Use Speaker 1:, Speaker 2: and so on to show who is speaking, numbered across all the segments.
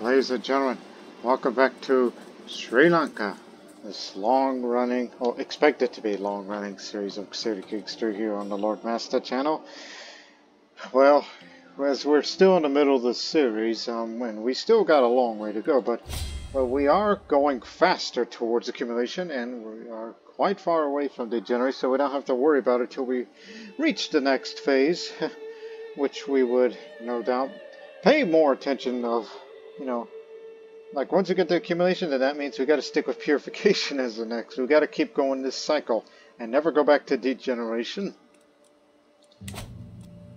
Speaker 1: Ladies and gentlemen, welcome back to Sri Lanka. This long-running, or expected to be a long-running series of City Kickster here on the Lord Master channel. Well, as we're still in the middle of the series, um, and we still got a long way to go, but well, we are going faster towards accumulation, and we are quite far away from degenerate, so we don't have to worry about it till we reach the next phase, which we would, no doubt, pay more attention of, you know, like once we get to accumulation, then that means we got to stick with purification as the next. We got to keep going this cycle and never go back to degeneration.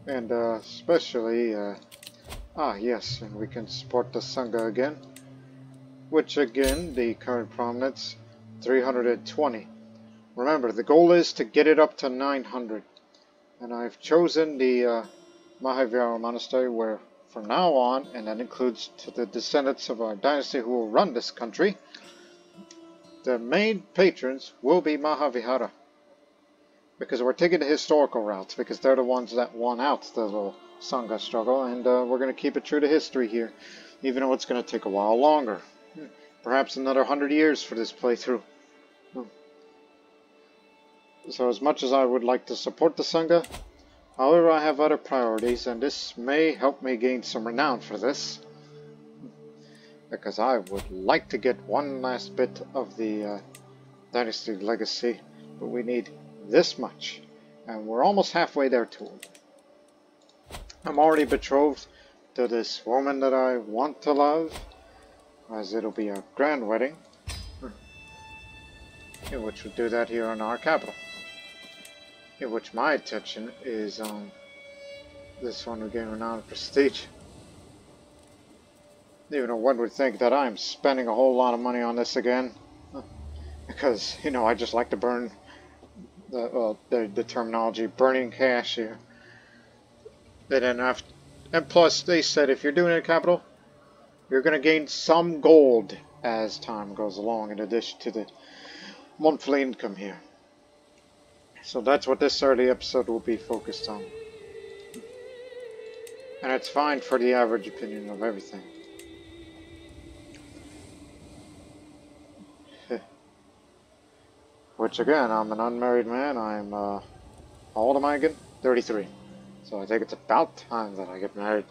Speaker 1: And uh, especially, uh, ah yes, and we can support the Sangha again. Which again, the current prominence, 320. Remember, the goal is to get it up to 900. And I've chosen the uh, Mahavihara Monastery where from now on, and that includes to the descendants of our dynasty who will run this country, the main patrons will be Mahavihara. Because we're taking the historical routes, because they're the ones that won out the little Sangha struggle, and uh, we're going to keep it true to history here, even though it's going to take a while longer. Perhaps another hundred years for this playthrough. So as much as I would like to support the Sangha, However, I have other priorities, and this may help me gain some renown for this. Because I would like to get one last bit of the uh, Dynasty Legacy, but we need this much. And we're almost halfway there to it. I'm already betrothed to this woman that I want to love, as it'll be a grand wedding. Which would do that here in our capital which my attention is on this one again, renown and prestige. Even though one would think that I'm spending a whole lot of money on this again. Because, you know, I just like to burn the, well, the, the terminology, burning cash here. They and plus they said if you're doing it in capital, you're going to gain some gold as time goes along in addition to the monthly income here. So that's what this early episode will be focused on. And it's fine for the average opinion of everything. Which again, I'm an unmarried man. I'm, uh, how old am I again? 33. So I think it's about time that I get married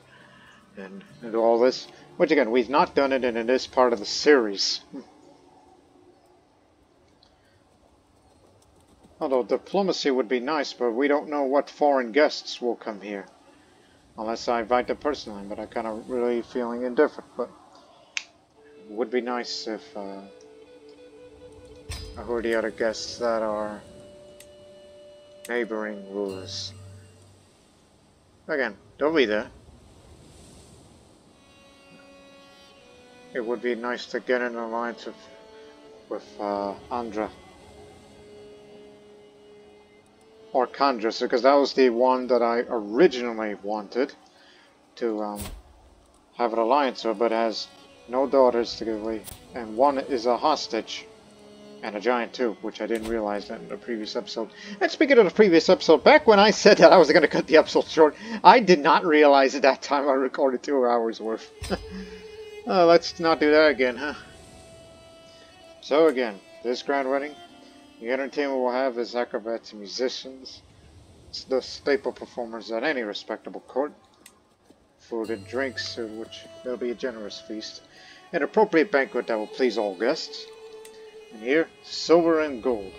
Speaker 1: and, and do all this. Which again, we've not done it in this part of the series. Although diplomacy would be nice, but we don't know what foreign guests will come here. Unless I invite them personally, but I kind of really feeling indifferent. But it would be nice if uh, I heard the other guests that are neighboring rulers. Again, don't be there. It would be nice to get an alliance with, with uh, Andhra. Or Kandras, because that was the one that I originally wanted to um, have an alliance with, but has no daughters to give away, and one is a hostage, and a giant too, which I didn't realize in the previous episode. And speaking of the previous episode, back when I said that I was going to cut the episode short, I did not realize at that time I recorded two hours worth. uh, let's not do that again, huh? So again, this grand wedding, the entertainment we'll have is acrobats and musicians. The staple performers at any respectable court. Food and drinks, uh, which there'll be a generous feast. An appropriate banquet that will please all guests. And here, silver and gold.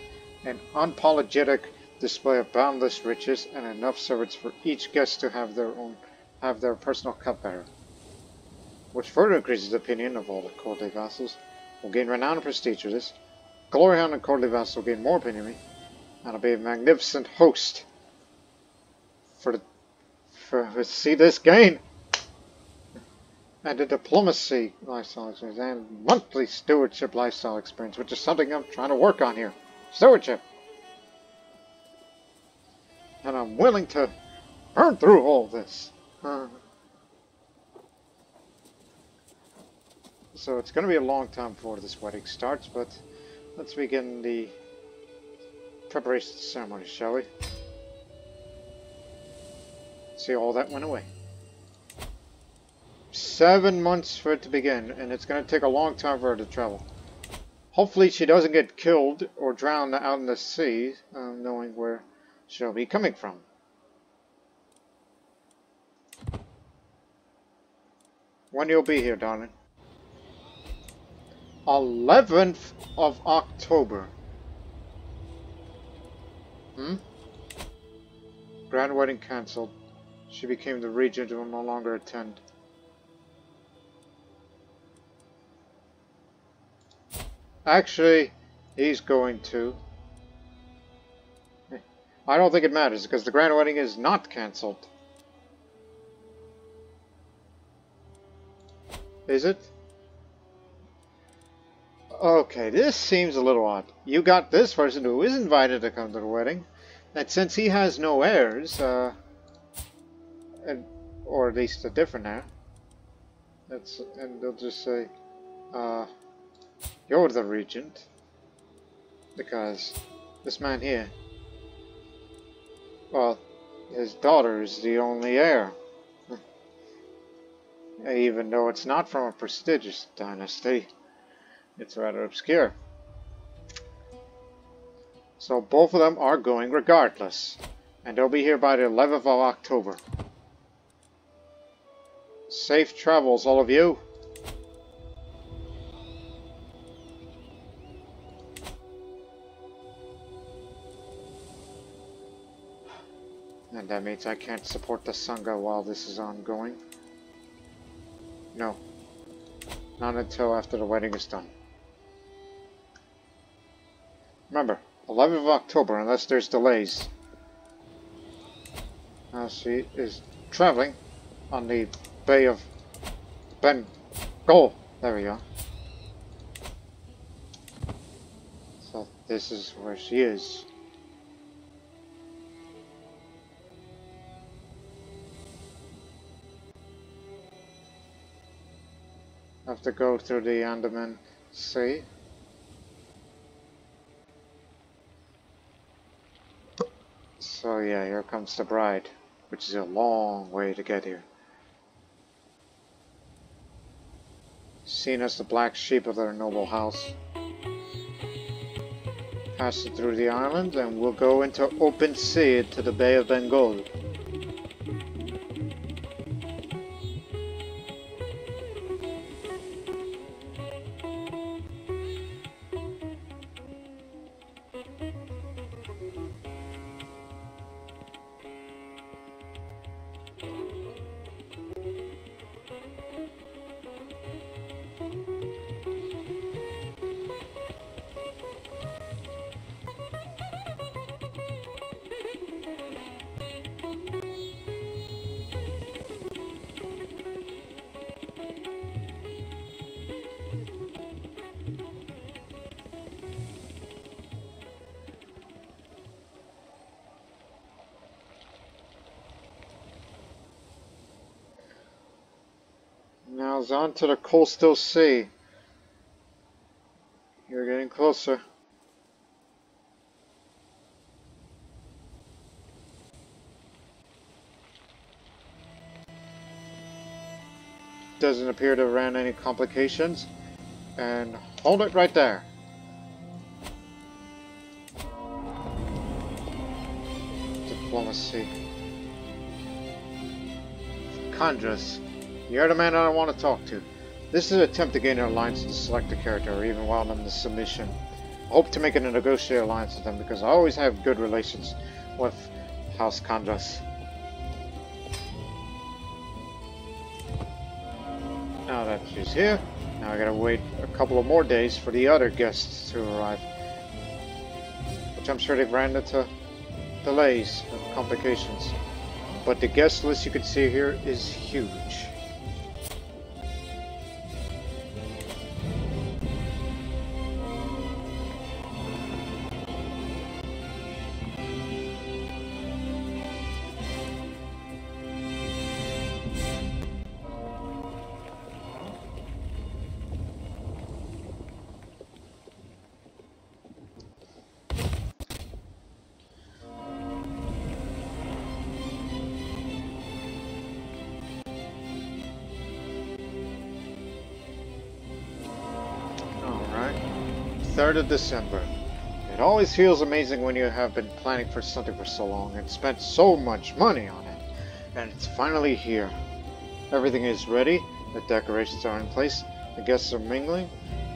Speaker 1: An unapologetic display of boundless riches and enough servants for each guest to have their own have their personal cupbearer. Which further increases the opinion of all the court vassals. Will gain renown and prestige for this. Glorion and Cordlivas will gain more opinion me. And I'll be a magnificent host for the for to see this gain. And the diplomacy lifestyle experience and monthly stewardship lifestyle experience, which is something I'm trying to work on here. Stewardship. And I'm willing to burn through all this. Uh, so it's going to be a long time before this wedding starts, but Let's begin the preparation ceremony, shall we? See, all that went away. seven months for it to begin, and it's going to take a long time for her to travel. Hopefully she doesn't get killed or drowned out in the sea, um, knowing where she'll be coming from. When you'll be here, darling? 11th of October. Hmm? Grand wedding cancelled. She became the regent and will no longer attend. Actually, he's going to. I don't think it matters because the grand wedding is not cancelled. Is it? Okay, this seems a little odd. You got this person who is invited to come to the wedding, and since he has no heirs, uh, and, or at least a different heir, that's, and they'll just say, uh, you're the regent, because this man here, well, his daughter is the only heir. Even though it's not from a prestigious dynasty, it's rather obscure. So both of them are going regardless. And they'll be here by the 11th of October. Safe travels, all of you. And that means I can't support the Sangha while this is ongoing. No. Not until after the wedding is done. Remember, 11th of October, unless there's delays. Now she is traveling on the Bay of Bengal. There we go. So this is where she is. have to go through the Andaman Sea. So yeah, here comes the bride, which is a long way to get here. Seen as the black sheep of their noble house. Pass it through the island and we'll go into open sea to the Bay of Bengal. To the coastal sea. You're getting closer. Doesn't appear to have ran any complications. And hold it right there. Diplomacy. Kandras. You're the man I want to talk to. This is an attempt to gain an alliance to select a character, even while I'm in the submission. I hope to make a negotiated alliance with them, because I always have good relations with House Kandras. Now that she's here, now I gotta wait a couple of more days for the other guests to arrive. Which I'm sure they've ran into delays and complications. But the guest list you can see here is huge. 3rd of December. It always feels amazing when you have been planning for something for so long and spent so much money on it. And it's finally here. Everything is ready, the decorations are in place, the guests are mingling,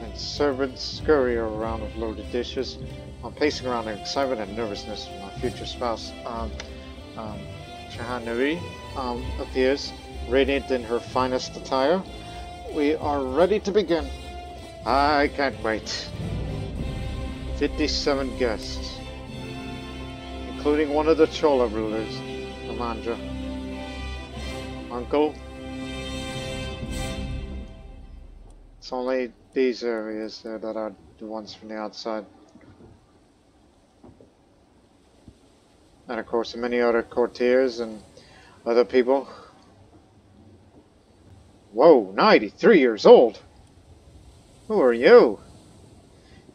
Speaker 1: and servants scurry around with loaded dishes. I'm pacing around in excitement and nervousness for my future spouse. Um, um, um, appears, radiant in her finest attire. We are ready to begin. I can't wait. 57 guests, including one of the Chola rulers, Amandra. Uncle, it's only these areas there that are the ones from the outside. And of course, many other courtiers and other people. Whoa, 93 years old! Who are you?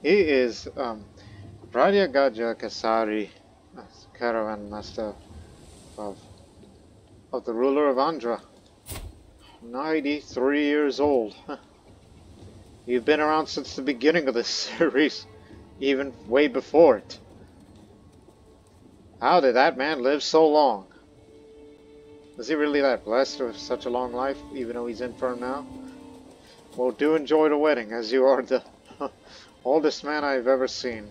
Speaker 1: He is um, Radya Gaja Kasari, caravan master of, of the ruler of Andhra. 93 years old. You've been around since the beginning of this series, even way before it. How did that man live so long? Was he really that blessed with such a long life, even though he's infirm now? Well, do enjoy the wedding, as you are the oldest man I've ever seen.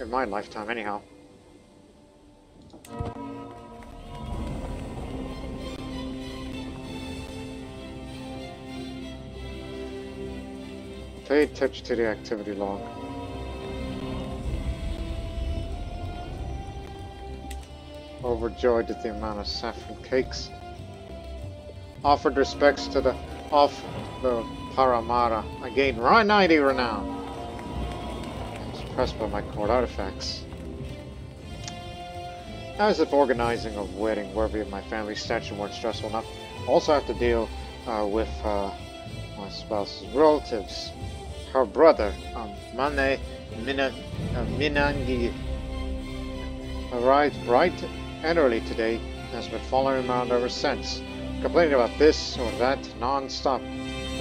Speaker 1: In my lifetime, anyhow. Pay attention to the activity log. Overjoyed at the amount of saffron cakes. Offered respects to the off the Paramara. I gained 90 renown. Impressed by my court artifacts. As if organizing a wedding worthy of my family's statue weren't stressful enough, also have to deal uh, with uh, my spouse's relatives. Her brother, um, Mane Mina, uh, Minangi, arrived bright and early today and has been following around ever since, complaining about this or that non-stop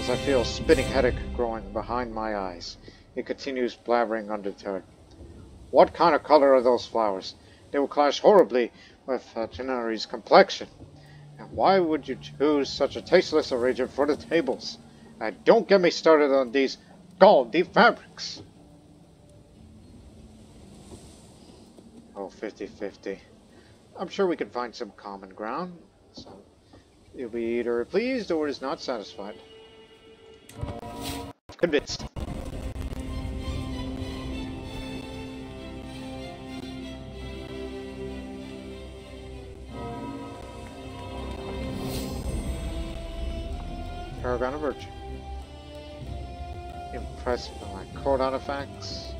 Speaker 1: as I feel a spinning headache growing behind my eyes. He continues blabbering undeterred. What kind of color are those flowers? They will clash horribly with uh, complexion. And why would you choose such a tasteless arrangement for the tables? And don't get me started on these gaudy fabrics. Oh, 50-50. I'm sure we can find some common ground. So, you'll be either pleased or is not satisfied. Convinced. Paragon of Virtue. Impressed by my court artifacts.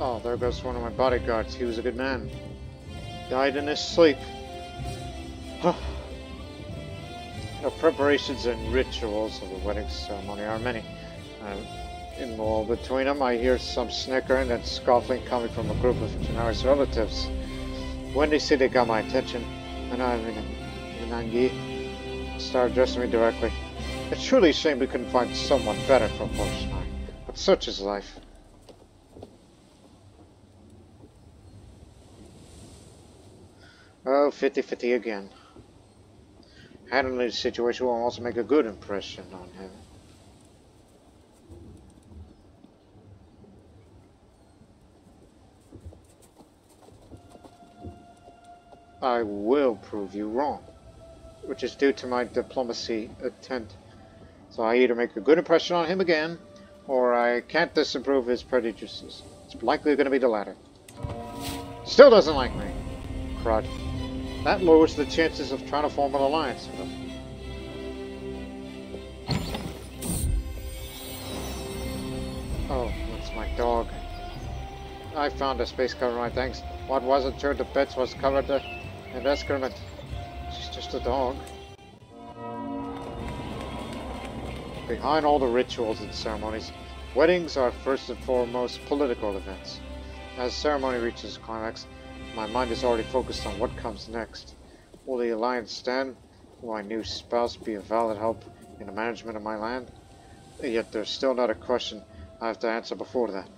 Speaker 1: Oh, there goes one of my bodyguards. He was a good man. Died in his sleep. the preparations and rituals of the wedding ceremony are many. And in all between them, I hear some snickering and scoffing coming from a group of Janari's relatives. When they see they got my attention, and in Nangi, start addressing me directly. It's truly a shame we couldn't find someone better for Porshmai, but such is life. Oh, 50-50 again. Handling the situation will also make a good impression on him. I will prove you wrong, which is due to my diplomacy attempt. So I either make a good impression on him again, or I can't disapprove his prejudices. It's likely going to be the latter. Still doesn't like me. Crud. That lowers the chances of trying to form an alliance with him. Oh, that's my dog. I found a space cover, my thanks. What wasn't sure the pets was covered in excrement. She's just a dog. Behind all the rituals and ceremonies, weddings are first and foremost political events. As ceremony reaches climax, my mind is already focused on what comes next. Will the Alliance stand? Will my new spouse be a valid help in the management of my land? Yet there's still another question I have to answer before that.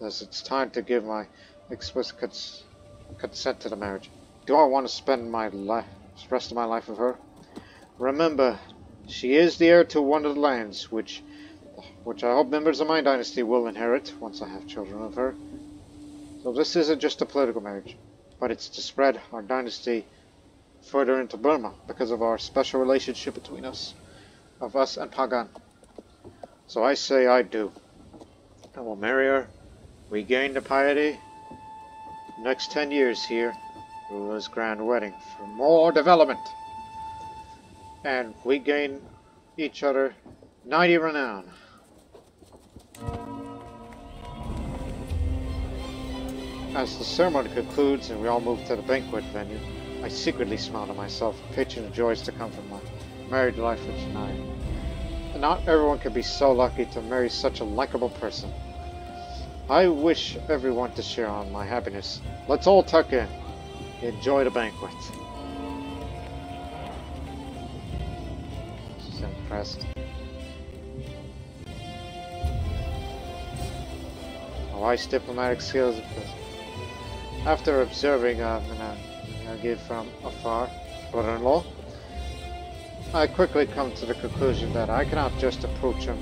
Speaker 1: Thus it's time to give my explicit cons consent to the marriage. Do I want to spend my life, rest of my life with her? Remember, she is the heir to one of the lands, which, which I hope members of my dynasty will inherit once I have children of her. So this isn't just a political marriage, but it's to spread our dynasty further into Burma because of our special relationship between us, of us and Pagan. So I say I do. I will marry her, regain the piety. Next ten years here, Rula's grand wedding for more development. And we gain each other 90 renown. As the ceremony concludes and we all move to the banquet venue, I secretly smile to myself, picturing the joys to come from my married life with not everyone can be so lucky to marry such a likable person. I wish everyone to share on my happiness. Let's all tuck in. Enjoy the banquet. She's impressed. My wife's diplomatic skills. After observing uh, I give from afar, brother-in-law, I quickly come to the conclusion that I cannot just approach him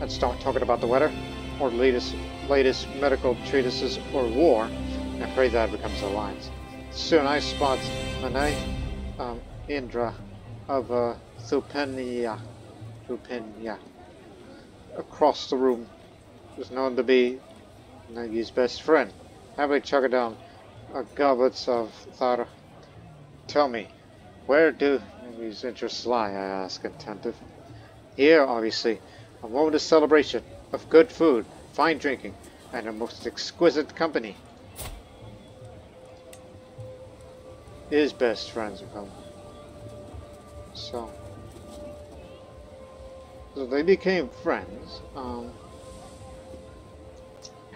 Speaker 1: and start talking about the weather, or latest, latest medical treatises, or war, and pray that becomes alliance. Soon I spot Mane, um, Indra of uh, Thupenia, Thupenia, across the room, was known to be Nagi's best friend. Happily chugga down a goblets of Thara Tell me, where do these interests lie? I ask, attentive. Here, obviously, a moment of celebration, of good food, fine drinking, and a most exquisite company. His best friends have come. So, so they became friends. Um,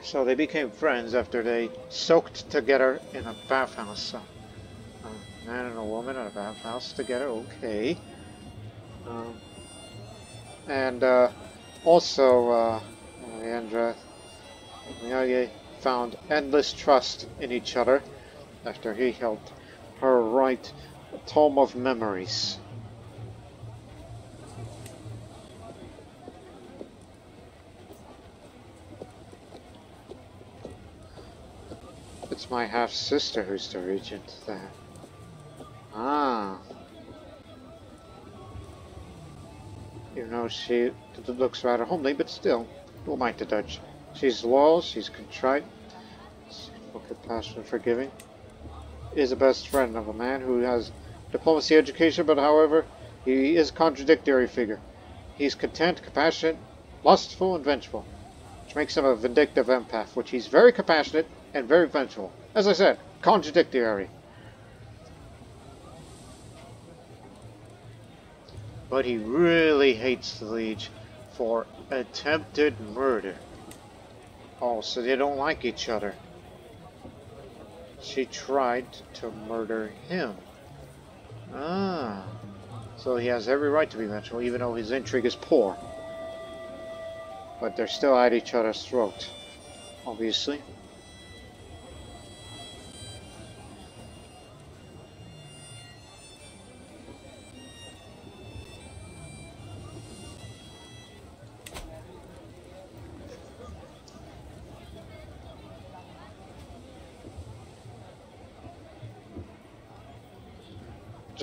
Speaker 1: so they became friends after they soaked together in a bathhouse. So man and a woman in a bathhouse together, okay. Um, and uh, also, uh, Leandra Miyagi found endless trust in each other after he helped her write a tome of memories. My half-sister who's the regent there. Ah. Even though she looks rather homely, but still, don't mind the Dutch. She's loyal, she's contrite, compassionate, forgiving. Is a best friend of a man who has diplomacy education, but however, he is a contradictory figure. He's content, compassionate, lustful, and vengeful, which makes him a vindictive empath, which he's very compassionate and very vengeful. As I said, contradictory. but he really hates the Liege for attempted murder. Oh, so they don't like each other. She tried to murder him. Ah. So he has every right to be vengeful, even though his intrigue is poor. But they're still at each other's throat, obviously.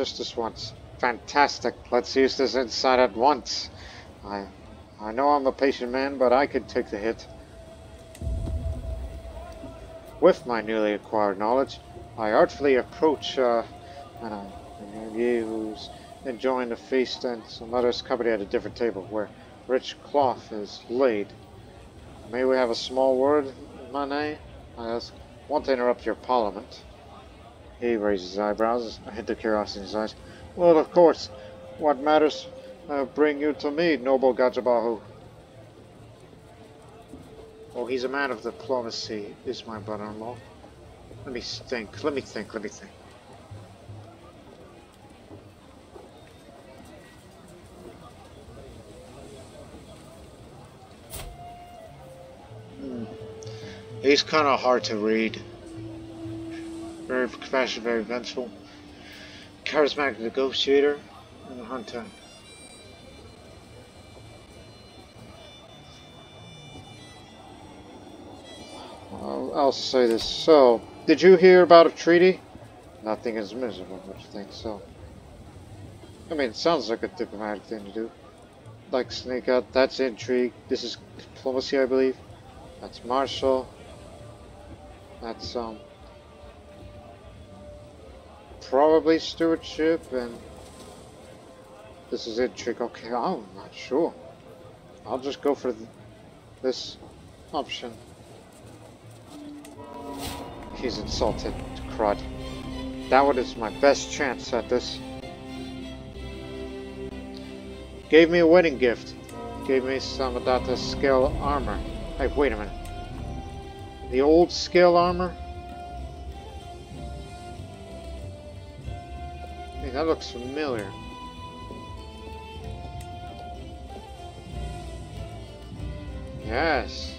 Speaker 1: Just this once. Fantastic. Let's use this insight at once. I, I know I'm a patient man, but I can take the hit. With my newly acquired knowledge, I artfully approach uh, uh, who's enjoying the feast and some others company at a different table where rich cloth is laid. May we have a small word, Mane? I ask. Want to interrupt your parliament. He raises his eyebrows, a hint of curiosity in his eyes. Well, of course. What matters uh, bring you to me, noble Gajabahu? Oh, he's a man of diplomacy, is my brother-in-law. Let me think, let me think, let me think. Hmm. He's kind of hard to read. Very compassionate, very vengeful. Charismatic negotiator and a hunter. I'll, I'll say this. So, did you hear about a treaty? Nothing is miserable, but you think so. I mean, it sounds like a diplomatic thing to do. Like sneak out, that's intrigue. This is diplomacy, I believe. That's martial. That's, um... Probably stewardship, and... This is intrigue. Okay, oh, I'm not sure. I'll just go for th this option. He's insulted, crud. That one is my best chance at this. Gave me a wedding gift. Gave me some Adata uh, scale armor. Hey, wait a minute. The old scale armor? That looks familiar. Yes.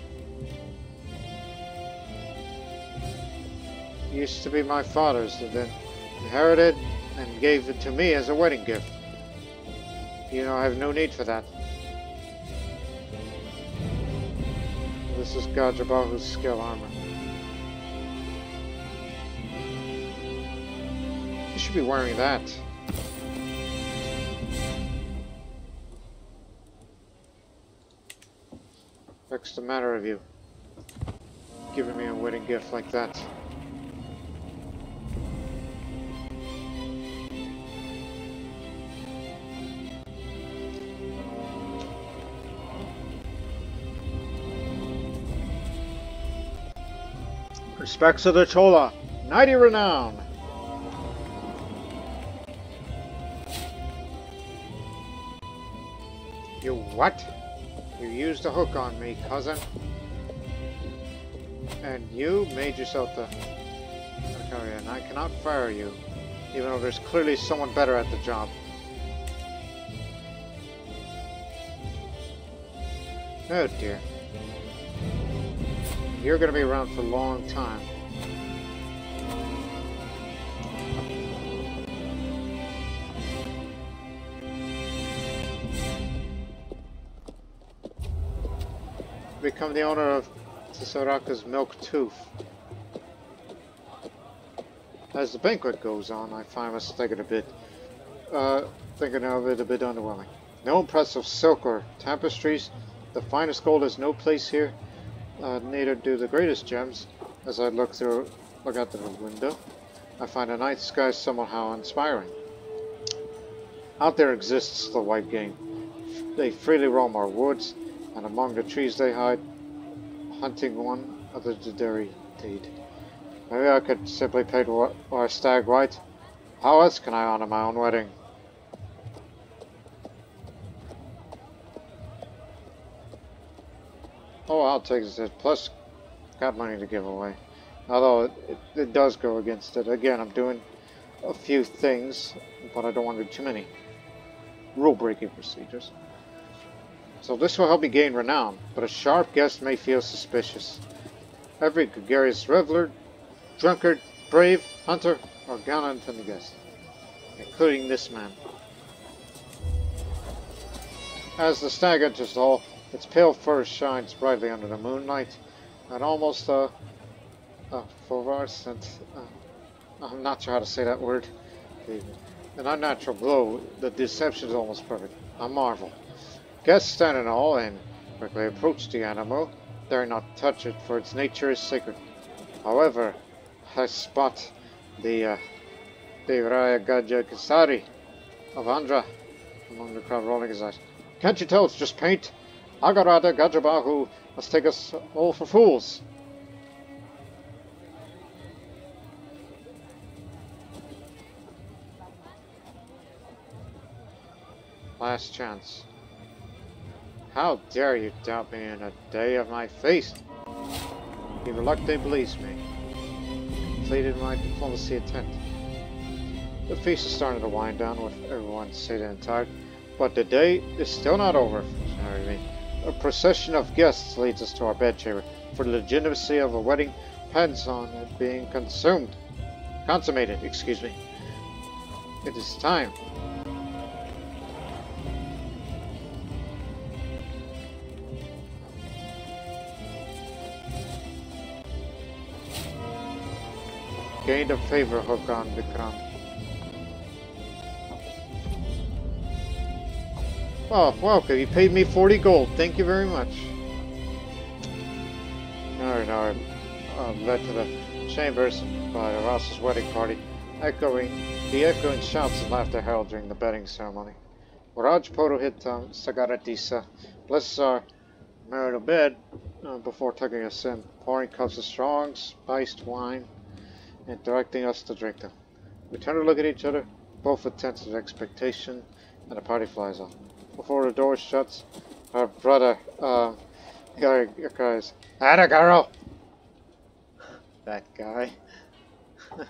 Speaker 1: Used to be my father's, and then inherited and gave it to me as a wedding gift. You know, I have no need for that. This is Gajabahu's skill armor. You should be wearing that. What's the matter of you? Giving me a wedding gift like that. Respects of the Chola, knighty renown. You what? Used a hook on me, cousin. And you made yourself the and I cannot fire you, even though there's clearly someone better at the job. Oh dear. You're to be around for a long time. Become the owner of Tsusaraka's Milk Tooth. As the banquet goes on, I find myself thinking a bit, uh, thinking of it a bit underwhelming. No impressive silk or tapestries. The finest gold has no place here uh, neither do the greatest gems. As I look through, look out the window, I find a night sky somehow inspiring. Out there exists the white game. They freely roam our woods, and among the trees they hide, hunting one Dederi deed. Maybe I could simply paint our stag white. How else can I honor my own wedding? Oh, I'll take it. Plus, got money to give away. Although it, it, it, does go against it. Again, I'm doing a few things, but I don't want to do too many rule-breaking procedures. So this will help me gain renown, but a sharp guest may feel suspicious. Every gregarious reveler, drunkard, brave, hunter, or gallant guest, including this man. As the stag enters the hall, its pale fur shines brightly under the moonlight, and almost a, a fluorescent, uh, I'm not sure how to say that word, an unnatural glow. The deception is almost perfect. A marvel. Guests stand in awe and quickly approach the animal, dare not touch it, for its nature is sacred. However, I spot the uh, Devraya Gaja Kasari of Andhra among the crowd rolling his eyes. Can't you tell it's just paint? Agarada Gajabahu must take us all for fools. Last chance. How dare you doubt me in a day of my feast? He reluctantly believes me. Completed my diplomacy attempt. The feast is starting to wind down with everyone seated and tired, but the day is still not over. A procession of guests leads us to our bedchamber, for the legitimacy of a wedding depends on it being consumed. Consummated, excuse me. It is time. Gained a favor, Hokan Vikram. Oh, welcome. You paid me 40 gold. Thank you very much. Alright, alright. Uh, led to the chambers by Ross's wedding party, echoing the echoing shouts and laughter held during the wedding ceremony. Raj Purohitam Sagaratisa blesses our marital bed uh, before tucking us in, pouring cups of strong, spiced wine and directing us to drink them. We turn to look at each other, both with tense expectation, and the party flies off. Before the door shuts, our brother, uh, guy cries, Atta girl! That guy.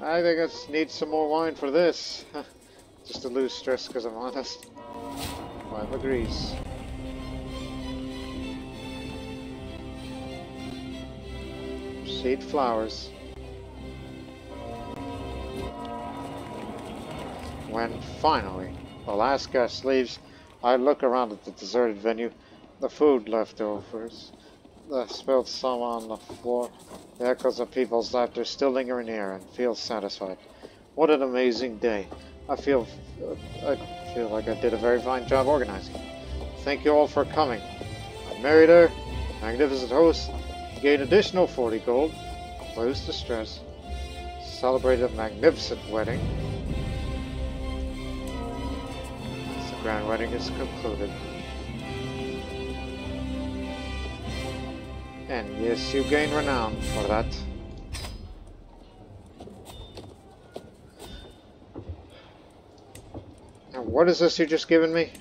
Speaker 1: I think I just need some more wine for this. just to lose stress because I'm honest. Five agrees. Seed flowers. When finally the last guest leaves, I look around at the deserted venue, the food leftovers, the spilled some on the floor, the echoes of people's laughter still linger in the air, and feel satisfied. What an amazing day. I feel, I feel like I did a very fine job organizing. Thank you all for coming. I married her, magnificent host, gained additional 40 gold, close the stress, celebrate a magnificent wedding, The grand wedding is concluded. And yes, you gain renown for that. And what is this you just given me?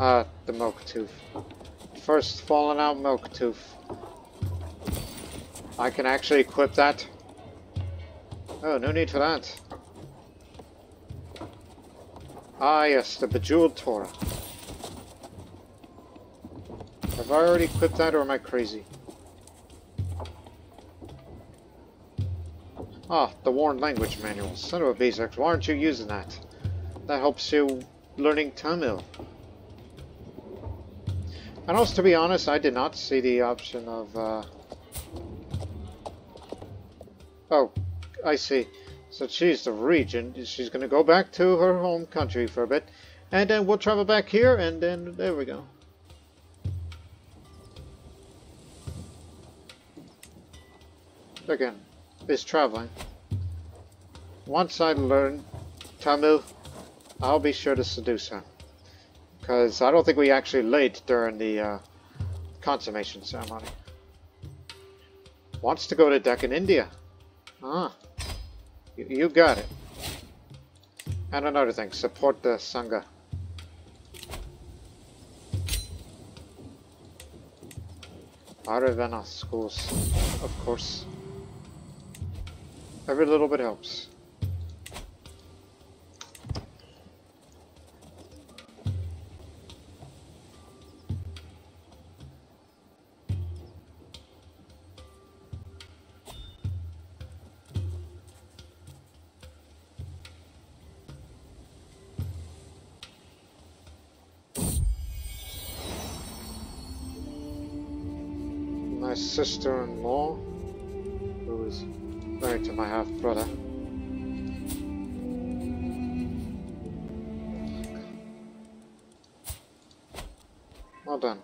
Speaker 1: Ah, uh, the milk tooth. First fallen out milk tooth. I can actually equip that. Oh, no need for that. Ah, yes, the Bejeweled Torah. Have I already equipped that, or am I crazy? Ah, the Warren Language Manual. Son of a basics, why aren't you using that? That helps you learning Tamil. And also, to be honest, I did not see the option of, uh... Oh, I see. So she's the regent. She's going to go back to her home country for a bit. And then we'll travel back here, and then there we go. Again, it's traveling. Once I learn Tamil, I'll be sure to seduce her. Because I don't think we actually laid during the uh, consummation ceremony. Wants to go to Deccan, India. Ah. You, got it. And another thing, support the Sangha. Aravana schools, of course. Every little bit helps. Sister-in-law, who is married to my half-brother. Well done.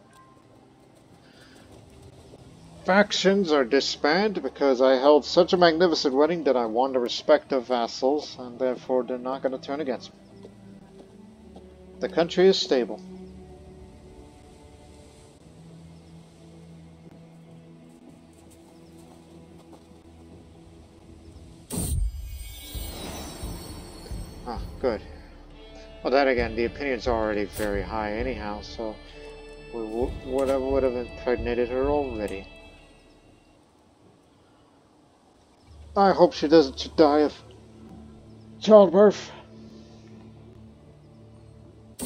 Speaker 1: Factions are disbanded because I held such a magnificent wedding that I won the respect of vassals, and therefore they're not going to turn against me. The country is stable. Then again, the opinion's already very high anyhow, so we would have, would have impregnated her already. I hope she doesn't die of childbirth.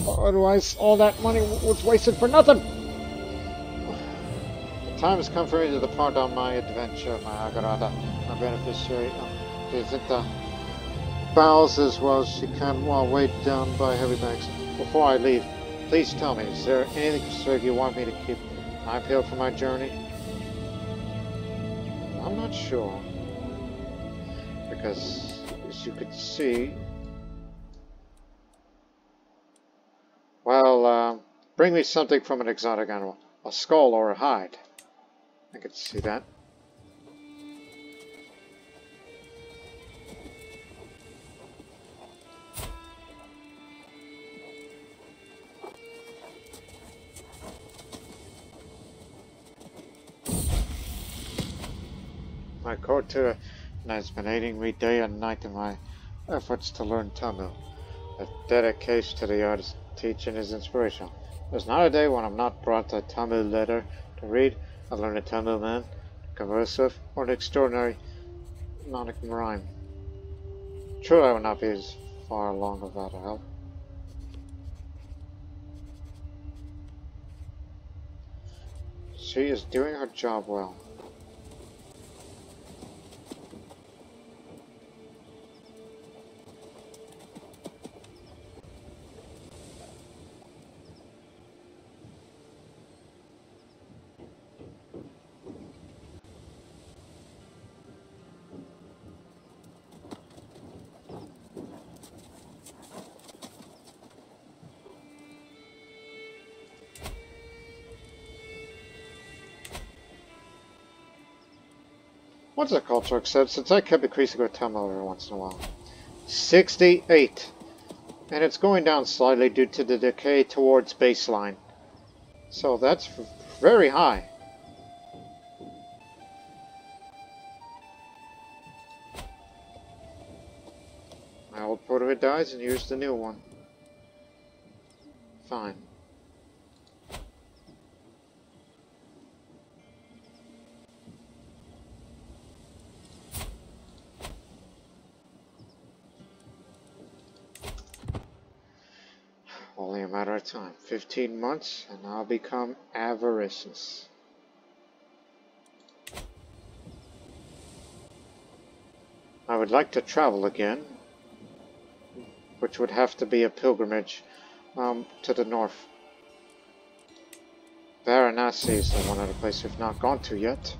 Speaker 1: Otherwise, all that money was wasted for nothing. The time has come for me to depart on my adventure, my Agarada, my beneficiary. Um, visit bowels as well as she can while weighed down by heavy bags. Before I leave, please tell me, is there anything you want me to keep I peel for my journey? I'm not sure. Because, as you can see, well, uh, bring me something from an exotic animal. A skull or a hide. I can see that. My Kortura has been aiding me day and night in my efforts to learn Tamil. The dedication to the artist's teaching is inspirational. There's not a day when I'm not brought a Tamil letter to read. I learn a Tamil man, converse with, or an extraordinary mnemonic rhyme. True, I will not be as far along without help. She is doing her job well. What's the culture accept since I kept increasing with time every once in a while? 68. And it's going down slightly due to the decay towards baseline. So that's very high. My old prototype dies and here's the new one. Fine. Time. 15 months and I'll become avaricious. I would like to travel again, which would have to be a pilgrimage um, to the north. Varanasi is the one other place we've not gone to yet.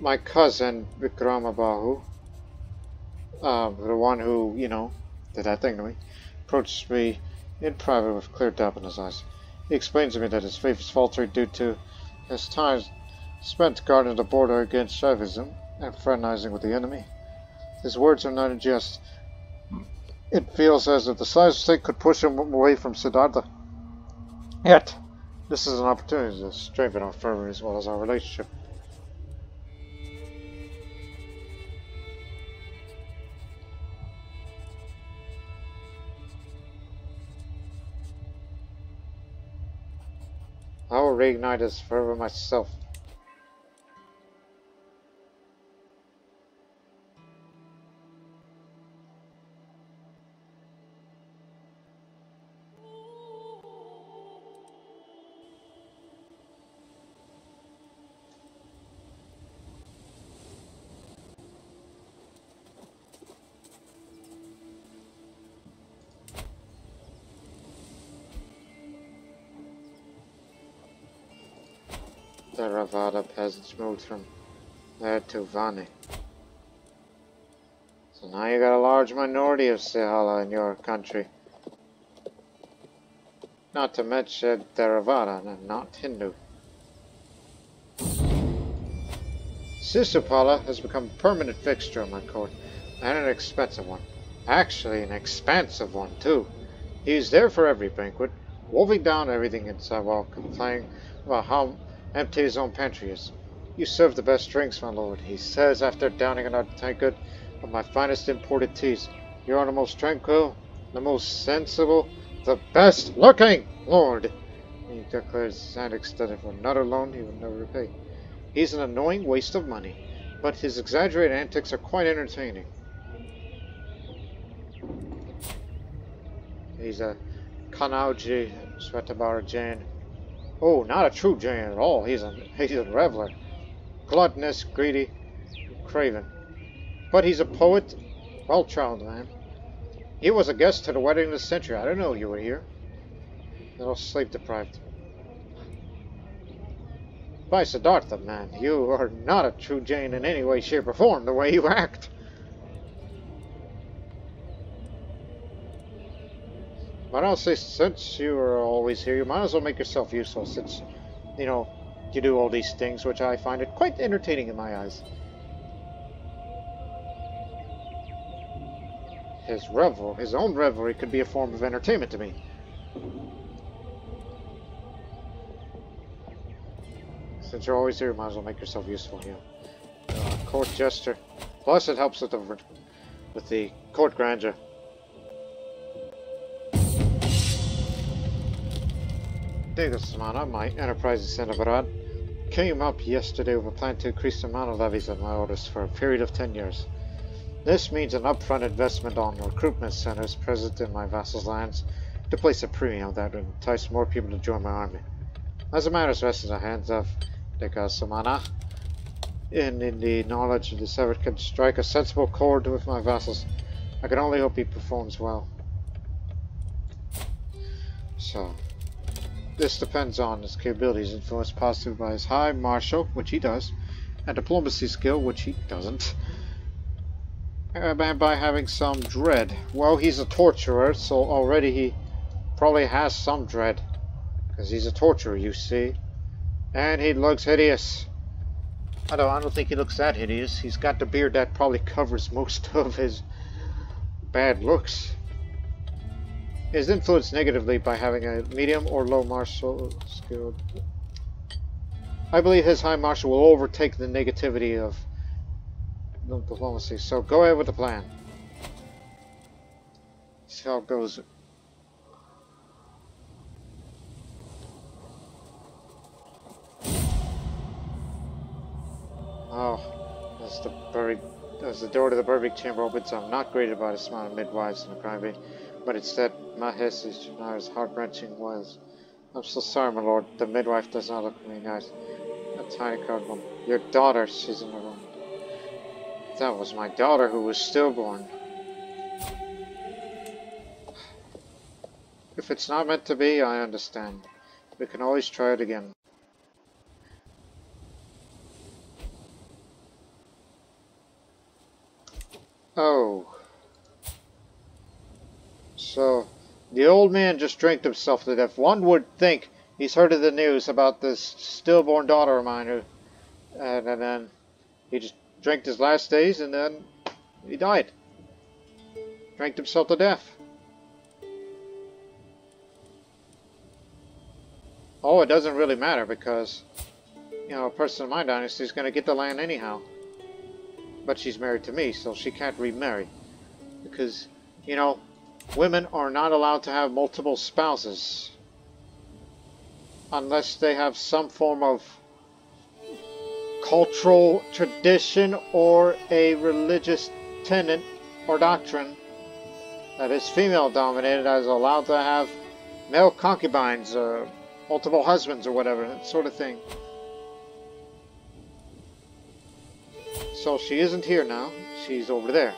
Speaker 1: My cousin, Vikramabahu, uh, the one who, you know, did that thing to me, approached me in private with clear doubt in his eyes. He explained to me that his faith is faltering due to his time spent guarding the border against Shaivism and fraternizing with the enemy. His words are not a jest. It feels as if the size thing could push him away from Siddhartha. Yet, this is an opportunity to strengthen our fervor as well as our relationship. I forever reignite myself. Theravada peasants moved from there to Vani. So now you got a large minority of Sinhala in your country. Not to mention Theravada and not Hindu. Sisupala has become a permanent fixture on my court, and an expensive one. Actually, an expansive one, too. He's there for every banquet, wolfing down everything inside while complaining about how empty his own pantries. You serve the best drinks, my lord, he says after downing another tankard of my finest imported teas. You are the most tranquil, the most sensible, the best looking lord, he declares Xanax that if were not alone, he will never repay. He's an annoying waste of money, but his exaggerated antics are quite entertaining. He's a Kanauji Svetambara Jain. Oh, not a true Jain at all. He's a he's a reveler. Gluttonous, greedy, craven. But he's a poet, well-traveled man. He was a guest to the wedding of the century. I don't know you were here. Little sleep deprived. By Siddhartha, man, you are not a true Jain in any way, shape, or form, the way you act. But I'll say, since you are always here, you might as well make yourself useful, since, you know, you do all these things, which I find it quite entertaining in my eyes. His revel, his own revelry could be a form of entertainment to me. Since you're always here, you might as well make yourself useful here. Uh, court jester. Plus it helps with the, with the court grandeur. Samana, my enterprise in abroad, came up yesterday with a plan to increase the amount of levies at my orders for a period of 10 years. This means an upfront investment on recruitment centers present in my vassals' lands to place a premium that would entice more people to join my army. As the matter rests in the hands of Deka Samana, and in the knowledge of the Severed can strike a sensible chord with my vassals, I can only hope he performs well. So, this depends on his capabilities influenced positively by his high martial, which he does, and diplomacy skill, which he doesn't, uh, and by having some dread. Well, he's a torturer, so already he probably has some dread, because he's a torturer, you see. And he looks hideous. I don't, I don't think he looks that hideous. He's got the beard that probably covers most of his bad looks is influenced negatively by having a medium or low martial skill. I believe his high martial will overtake the negativity of diplomacy. So go ahead with the plan. See how it goes. Oh, as the buried, as the door to the buried chamber opens, I'm not greeted by the smile of midwives and the crying but instead my heritage now is heart-wrenching was. I'm so sorry, my lord. The midwife does not look me nice. A tiny crowd woman. Your daughter, she's in the room. That was my daughter who was stillborn. If it's not meant to be, I understand. We can always try it again. Oh. So, the old man just drank himself to death. One would think he's heard of the news about this stillborn daughter of mine who, and, and then he just drank his last days and then he died. Drank himself to death. Oh, it doesn't really matter because, you know, a person in my dynasty is going to get the land anyhow. But she's married to me, so she can't remarry. Because, you know, women are not allowed to have multiple spouses unless they have some form of cultural tradition or a religious tenet or doctrine that is female dominated as allowed to have male concubines or multiple husbands or whatever, that sort of thing. So she isn't here now, she's over there.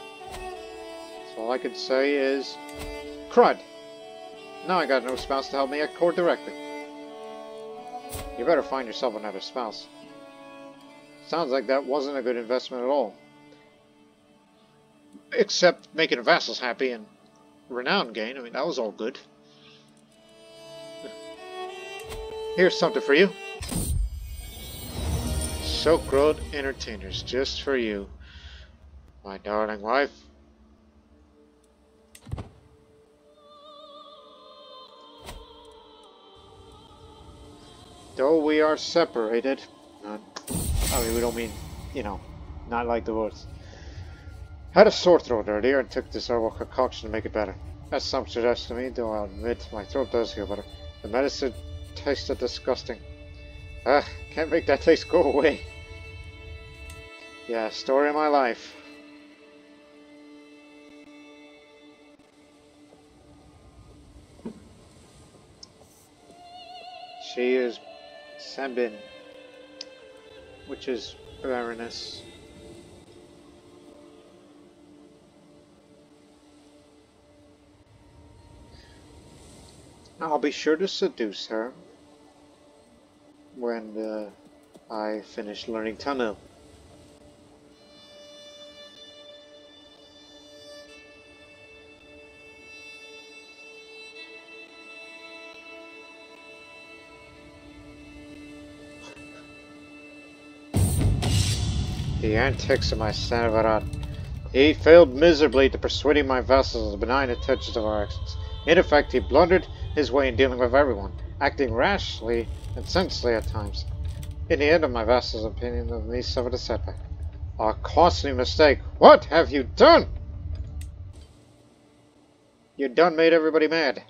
Speaker 1: All I can say is Crud! Now I got no spouse to help me at court directly. You better find yourself another spouse. Sounds like that wasn't a good investment at all. Except making vassals happy and renown gain. I mean, that was all good. Here's something for you. Silk Road Entertainers, just for you. My darling wife, Though we are separated, not, I mean, we don't mean, you know, not like the woods. Had a sore throat earlier and took this herbal concoction to make it better. As some suggested to me, though I'll admit my throat does heal better. The medicine tasted disgusting. Ah, can't make that taste go away. Yeah, story of my life. She is Sabin, which is Baroness. I'll be sure to seduce her when uh, I finish learning Tamil. The antics of my Sanavarat. He failed miserably to persuading my vassals of the benign intentions of our actions. In effect, he blundered his way in dealing with everyone, acting rashly and senselessly at times. In the end of my vassals' opinion of me suffered a setback. A costly mistake. What have you done? You done made everybody mad.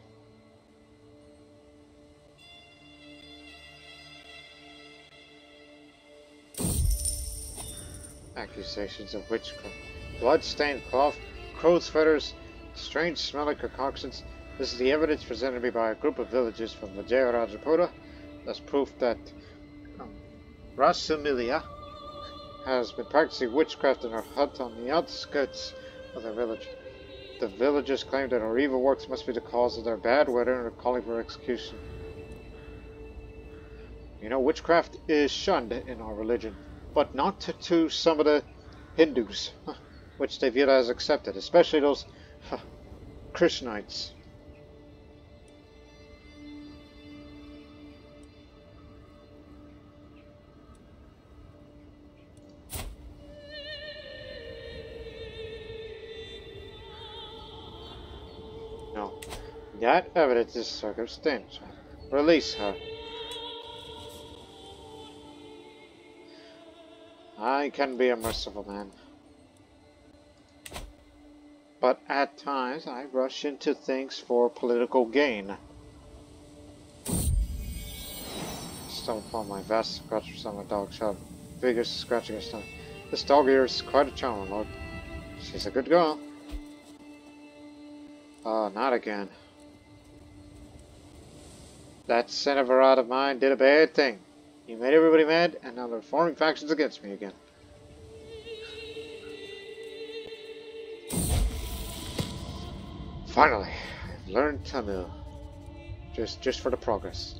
Speaker 1: Accusations of witchcraft. Blood-stained cloth, crow's feathers, strange smelling concoctions. This is the evidence presented to me by a group of villagers from Vijayarajapura. That's proof that um, Rasamilia has been practicing witchcraft in her hut on the outskirts of the village. The villagers claim that her evil works must be the cause of their bad weather and are calling for execution. You know, witchcraft is shunned in our religion but not to, to some of the Hindus, which they view as accepted, especially those Krishnites. No, that evidence is circumstantial. Release her. I can be a merciful man. But at times I rush into things for political gain. Stumble upon my vest, scratch for some dog shot. Vigorous scratching her stomach. This dog here is quite a charmer, Lord. She's a good girl. Oh, not again. That son of a rod of mine did a bad thing. You made everybody mad, and now they're forming factions against me again. Finally, I've learned Tamil. Just, just for the progress.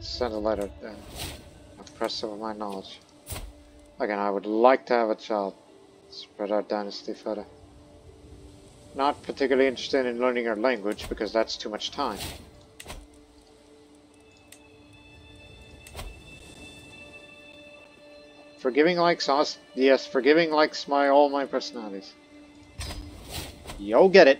Speaker 1: Send a letter uh, and impress some of my knowledge. Again, I would like to have a child. Spread our dynasty further. Not particularly interested in learning our language because that's too much time. Forgiving likes us. Yes, forgiving likes my all my personalities. You'll get it.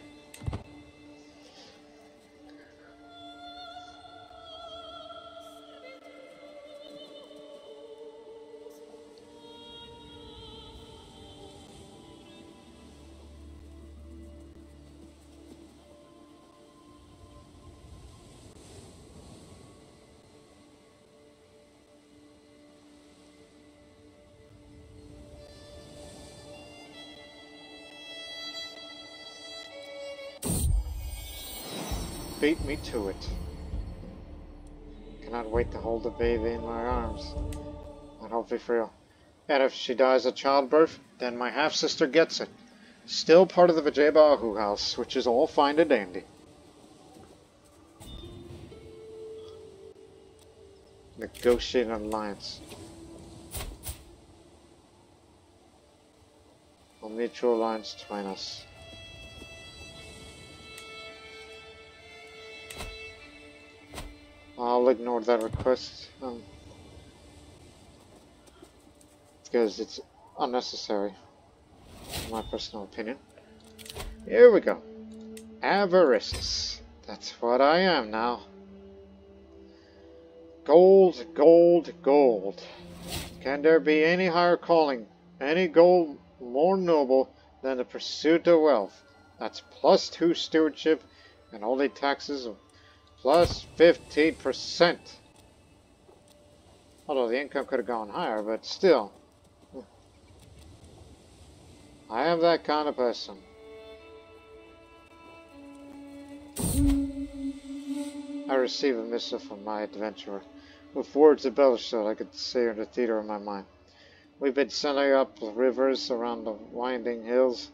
Speaker 1: Beat me to it. Cannot wait to hold the baby in my arms. And hopefully for real. And if she dies of childbirth, then my half-sister gets it. Still part of the Vijayabahu house, which is all fine and dandy. Negotiate an alliance. A mutual alliance between us. I'll ignore that request. Um, because it's unnecessary, in my personal opinion. Here we go. Avarice. That's what I am now. Gold, gold, gold. Can there be any higher calling, any goal more noble than the pursuit of wealth? That's plus two stewardship and only taxes of plus 15%. Although the income could have gone higher, but still. I am that kind of person. I received a missive from my adventurer, with words embellished so I could see in the theater of my mind. We've been sailing up rivers around the winding hills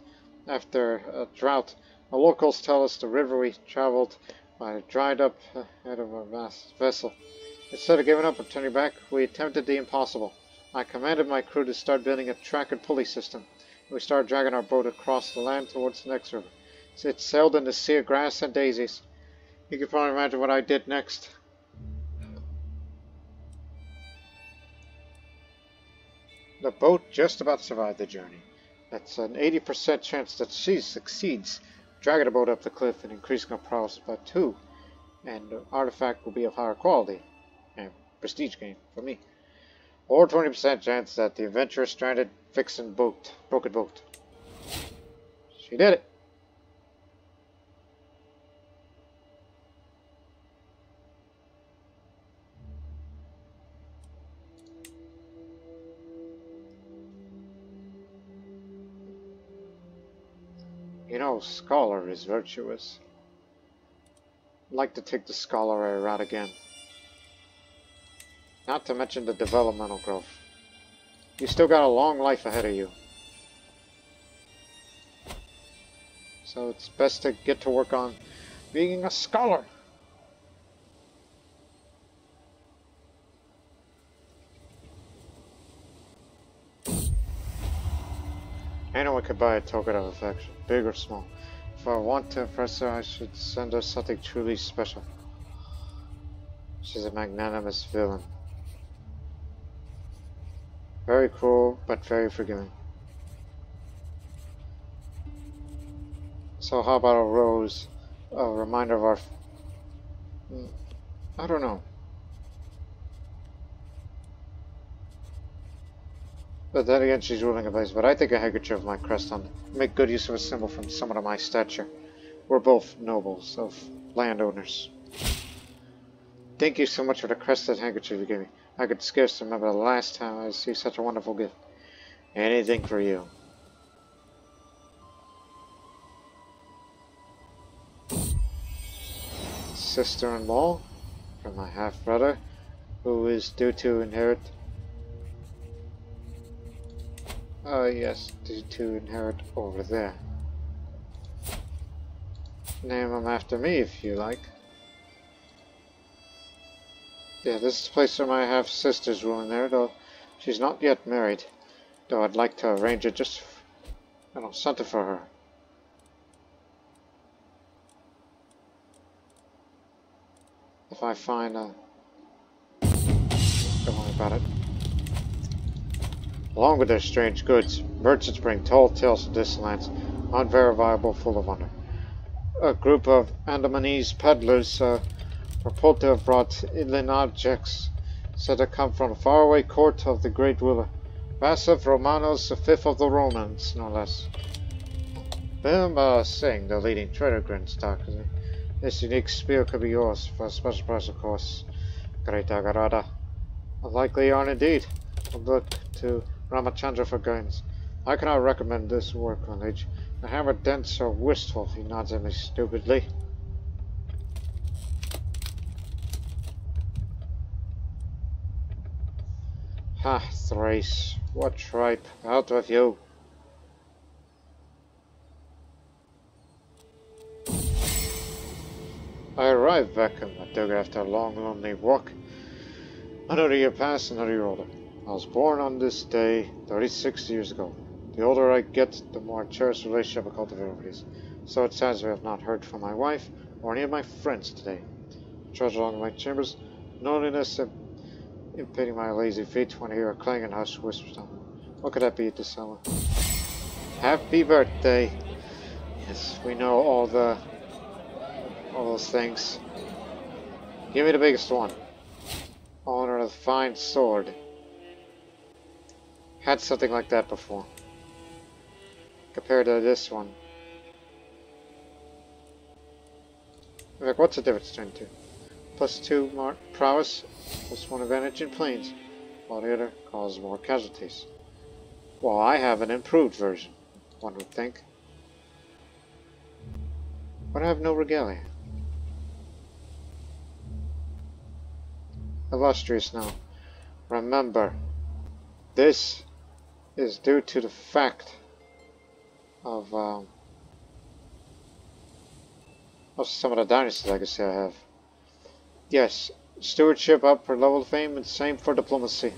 Speaker 1: after a drought. The locals tell us the river we traveled by dried up uh, head of a vessel. Instead of giving up and turning back, we attempted the impossible. I commanded my crew to start building a track and pulley system. We started dragging our boat across the land towards the next river. It sailed in the sea of grass and daisies. You can probably imagine what I did next. The boat just about survived the journey. That's an 80% chance that she succeeds, dragging the boat up the cliff and increasing her prowess by two. And the artifact will be of higher quality and prestige gain for me. Or 20% chance that the adventurer stranded fixing boat, broken boat. She did it. Scholar is virtuous. I'd like to take the Scholar route again. Not to mention the developmental growth. You still got a long life ahead of you. So it's best to get to work on being a scholar. Anyone could buy a token of affection, big or small. If I want to impress her, I should send her something truly special. She's a magnanimous villain. Very cruel, but very forgiving. So how about a rose? A reminder of our... I don't know. But then again, she's ruling a place. But I think a handkerchief of my crest on make good use of a symbol from someone of my stature. We're both nobles of landowners. Thank you so much for the crested handkerchief you gave me. I could scarce remember the last time I received such a wonderful gift. Anything for you. Sister-in-law from my half-brother, who is due to inherit Oh yes, due to inherit over there. Name them after me if you like. Yeah, this is the place where my half-sister's ruling there, though she's not yet married. Though I'd like to arrange it just, you know, something for her. If I find a... Don't worry about it. Along with their strange goods, merchants bring tall tales of distant lands, unverifiable, full of wonder. A group of Andamanese peddlers uh, purport to have brought inland objects said to come from the faraway court of the great ruler, Vassif Romanos, the fifth of the Romans, no less. Bimba Singh, the leading trader, grins darkly. This unique spear could be yours, for a special price, of course. Great Agarada. A Likely on indeed. look to Ramachandra for guidance. I cannot recommend this work, Liege. The hammer dents so wistful, he nods at me stupidly. Ha, Thrace. What tripe? Out with you. I arrived back in Maduga after a long, lonely walk. Another year passed, another year older. I was born on this day 36 years ago. The older I get, the more cherished relationship I cultivate over these. So it says we have not heard from my wife or any of my friends today. Trudge along my chambers, loneliness impeding my lazy feet when I hear a clanging hush whispers down. What could that be at this summer? Happy birthday! Yes, we know all the all those things. Give me the biggest one. Honor of the fine sword. Had something like that before. Compared to this one. Like, what's the difference between two? Plus two more prowess, plus one advantage in planes, while the other causes more casualties. Well, I have an improved version, one would think. But I have no regalia. illustrious now. Remember, this is due to the fact of um, of some of the dynasty legacy I have. Yes, stewardship up for level of fame and same for diplomacy.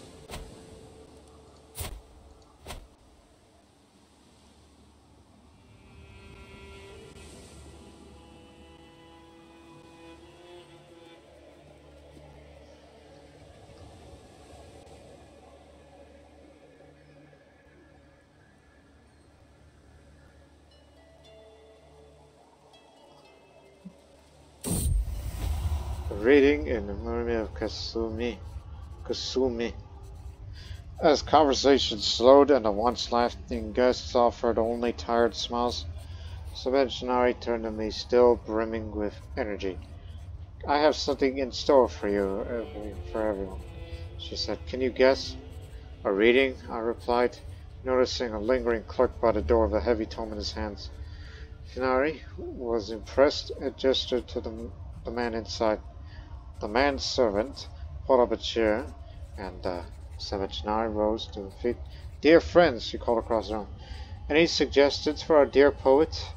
Speaker 1: Reading in the memory of Kasumi. Kasumi. As conversation slowed and the once laughing guests offered only tired smiles, Sabenjanari turned to me, still brimming with energy. I have something in store for you, for everyone, she said. Can you guess? A reading, I replied, noticing a lingering clerk by the door with a heavy tome in his hands. Hinari was impressed and gestured to the, the man inside. The manservant pulled up a chair, and uh, Sabenjanari rose to her feet. Dear friends, she called across the room. Any suggestions for our dear poet?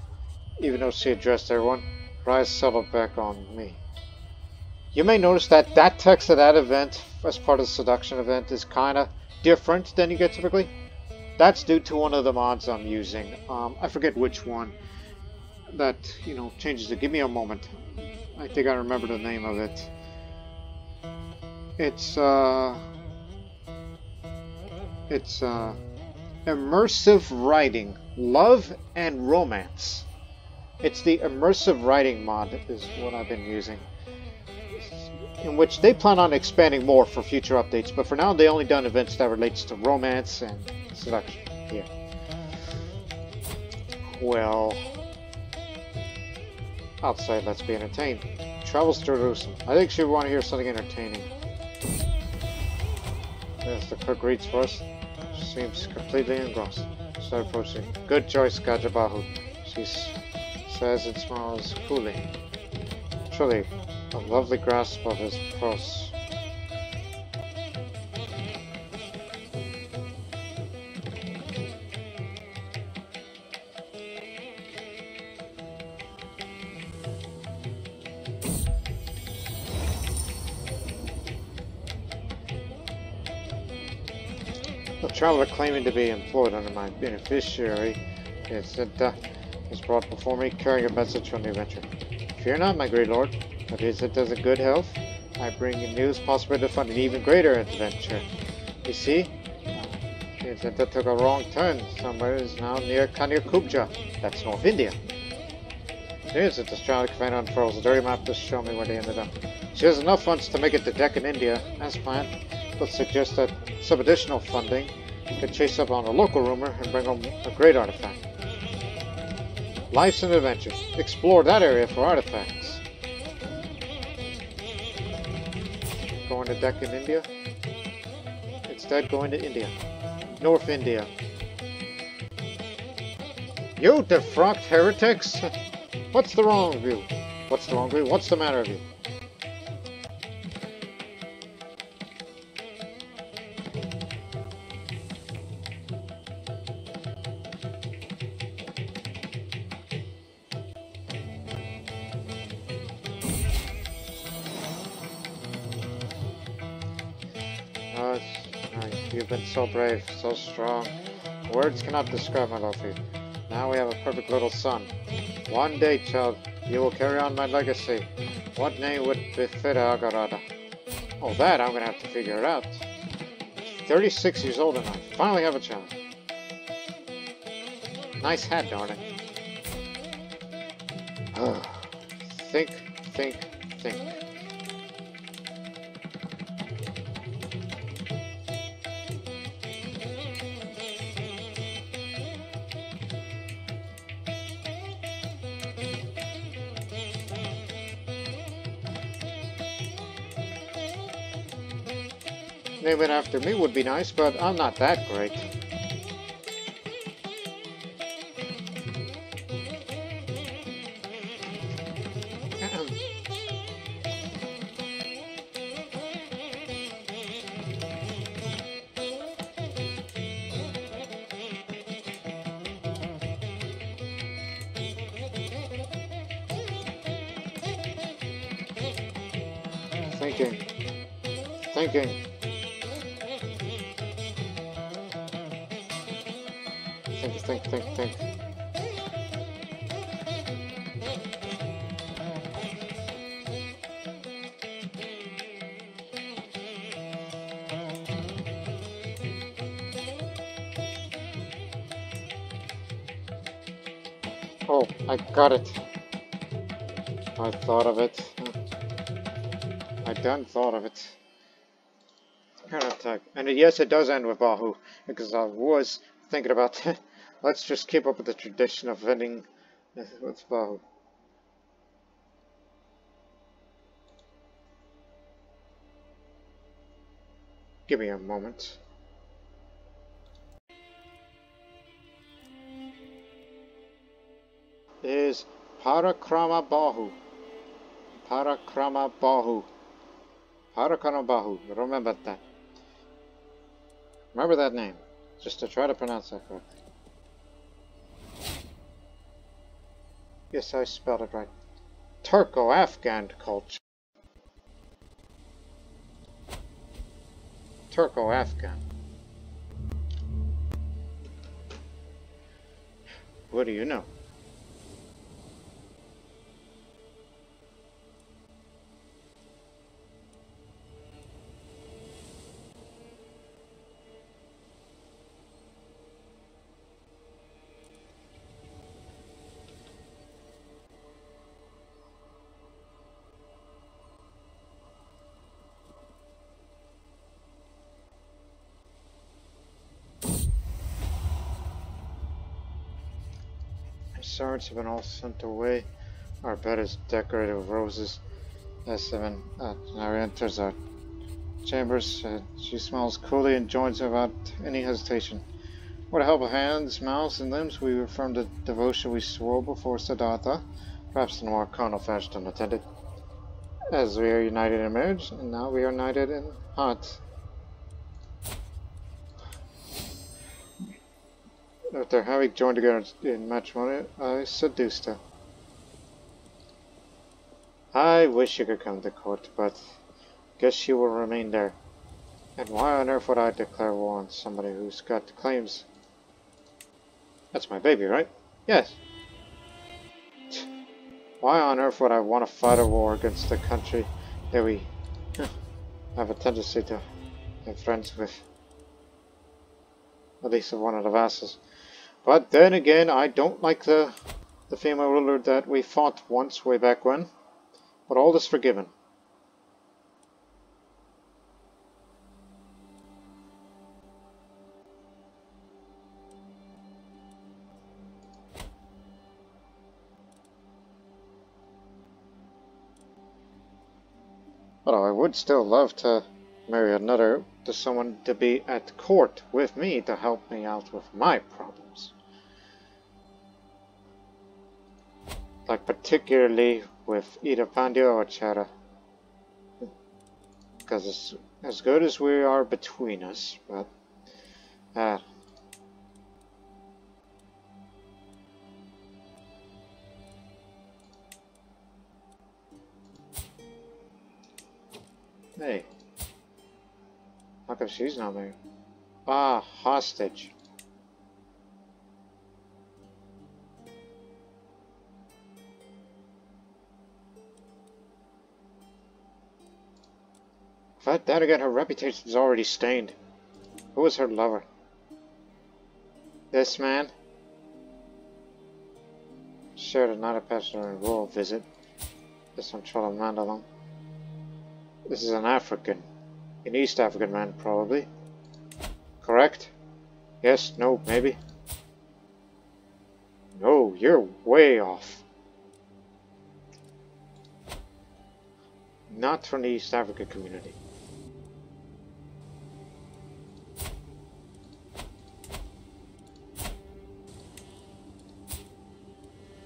Speaker 1: Even though she addressed everyone, her eyes settled back on me. You may notice that that text of that event, as part of the seduction event, is kind of different than you get typically. That's due to one of the mods I'm using. Um, I forget which one. That, you know, changes it. Give me a moment. I think I remember the name of it. It's uh, it's uh, immersive writing, love and romance. It's the immersive writing mod is what I've been using, in which they plan on expanding more for future updates. But for now, they only done events that relates to romance and seduction. Yeah. Well, outside, let's be entertained. Travels to Jerusalem. I think she would want to hear something entertaining. As the cook reads she seems completely engrossed. Start approaching. Good choice, Gajabahu. She says and smiles coolly. Truly, a lovely grasp of his purse. Traveler claiming to be employed under my beneficiary is, uh, is brought before me carrying a message from the adventurer. Fear not, my great lord, but is a good health? I bring you news possible to fund an even greater adventure. You see, the adventure took a wrong turn. Somewhere is now near Kanyakubja. That's North India. Here's. The Australian commander unfurls a dirty map to show me where they ended up. She has enough funds to make it to Deccan, India, as planned, but suggests that some additional funding could chase up on a local rumor and bring home a great artifact. Life's an adventure. Explore that area for artifacts. Going to Deccan, India? Instead, going to India. North India. You defrocked heretics? What's the wrong with you? What's the wrong with you? What's the matter with you? Been so brave, so strong. Words cannot describe my love for you. Now we have a perfect little son. One day, child, you will carry on my legacy. What name would befit Agarada? Oh, that I'm gonna have to figure it out. 36 years old and I finally have a child. Nice hat, darling. think, think, think. It after me would be nice, but I'm not that great. Got it. I thought of it. I done thought of it. Kind of Counterattack. And yes, it does end with Bahu, because I was thinking about that. Let's just keep up with the tradition of ending with Bahu. Give me a moment. Is Parakramabahu. Parakrama Bahu. Parakramabahu. Remember that. Remember that name. Just to try to pronounce that correctly. Yes, I spelled it right. Turco-Afghan culture. Turco-Afghan. What do you know? Swords have been all sent away. Our bed is decorated with roses. S7 uh, now enters our chambers. Uh, she smiles coolly and joins without any hesitation. With the help of hands, mouths, and limbs, we affirm the devotion we swore before Siddhartha, perhaps in a more carnal fashion unattended. As we are united in marriage, and now we are united in heart. After having joined together in matrimony, eh? I seduced her. I wish you could come to court, but guess she will remain there. And why on earth would I declare war on somebody who's got claims? That's my baby, right? Yes. Why on earth would I want to fight a war against the country that we have a tendency to be friends with? At least of one of the vassals. But then again, I don't like the, the female ruler that we fought once way back when. But all is forgiven. But I would still love to marry another, to someone to be at court with me to help me out with my problems. Like particularly with either Pandya or Chera. Because it's as good as we are between us, but... Uh, Hey. How come she's not there? Ah, hostage. But then again, her reputation is already stained. Who was her lover? This man? Shared a night of passion and royal visit. This one Cholamandalam. This is an African. An East African man, probably. Correct? Yes, no, maybe. No, you're way off. Not from the East African community.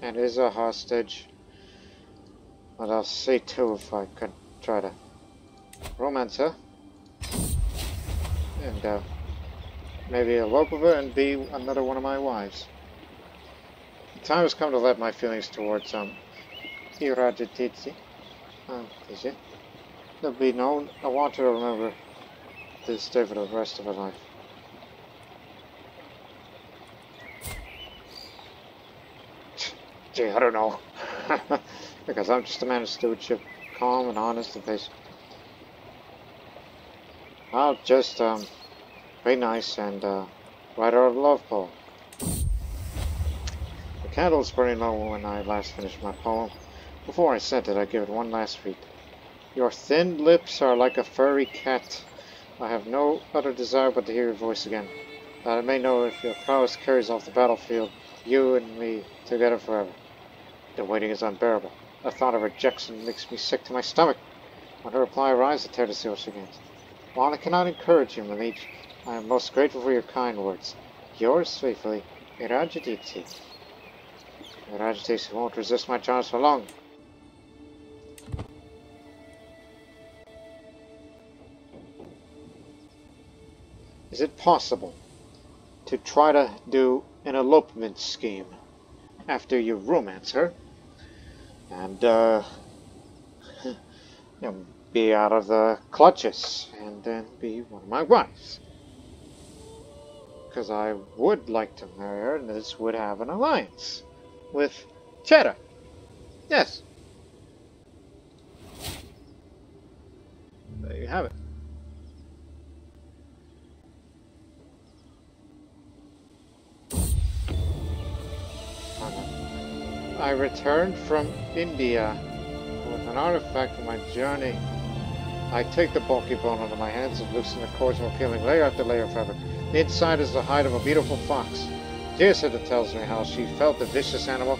Speaker 1: And is a hostage. But I'll see too if I could try to romance her and uh, maybe elope with her and be another one of my wives. The time has come to let my feelings towards um, Irajatitsi. Oh, is it? there'll be no... I want to remember this day for the rest of my life. Gee, I don't know. because I'm just a man of stewardship, calm and honest and patient. I'll just, um, be nice and, uh, write our love poem. The candle was burning low when I last finished my poem. Before I sent it, I gave it one last read. Your thin lips are like a furry cat. I have no other desire but to hear your voice again, that I may know if your prowess carries off the battlefield, you and me together forever. The waiting is unbearable. The thought of rejection makes me sick to my stomach. When her reply arrives, I tear the seal she gains. While I cannot encourage you, Maleech, I am most grateful for your kind words. Yours faithfully, Irajaditi. Irajaditi won't resist my charms for long. Is it possible to try to do an elopement scheme after you romance her and uh, you know, be out of the clutches and then be one of my wives? Because I would like to marry her and this would have an alliance with Chera. Yes. There you have it. I returned from India with an artifact from my journey. I take the bulky bone under my hands and loosen the cords from peeling layer after layer of fabric. Inside is the hide of a beautiful fox. Tearsida tells me how she felt the vicious animal,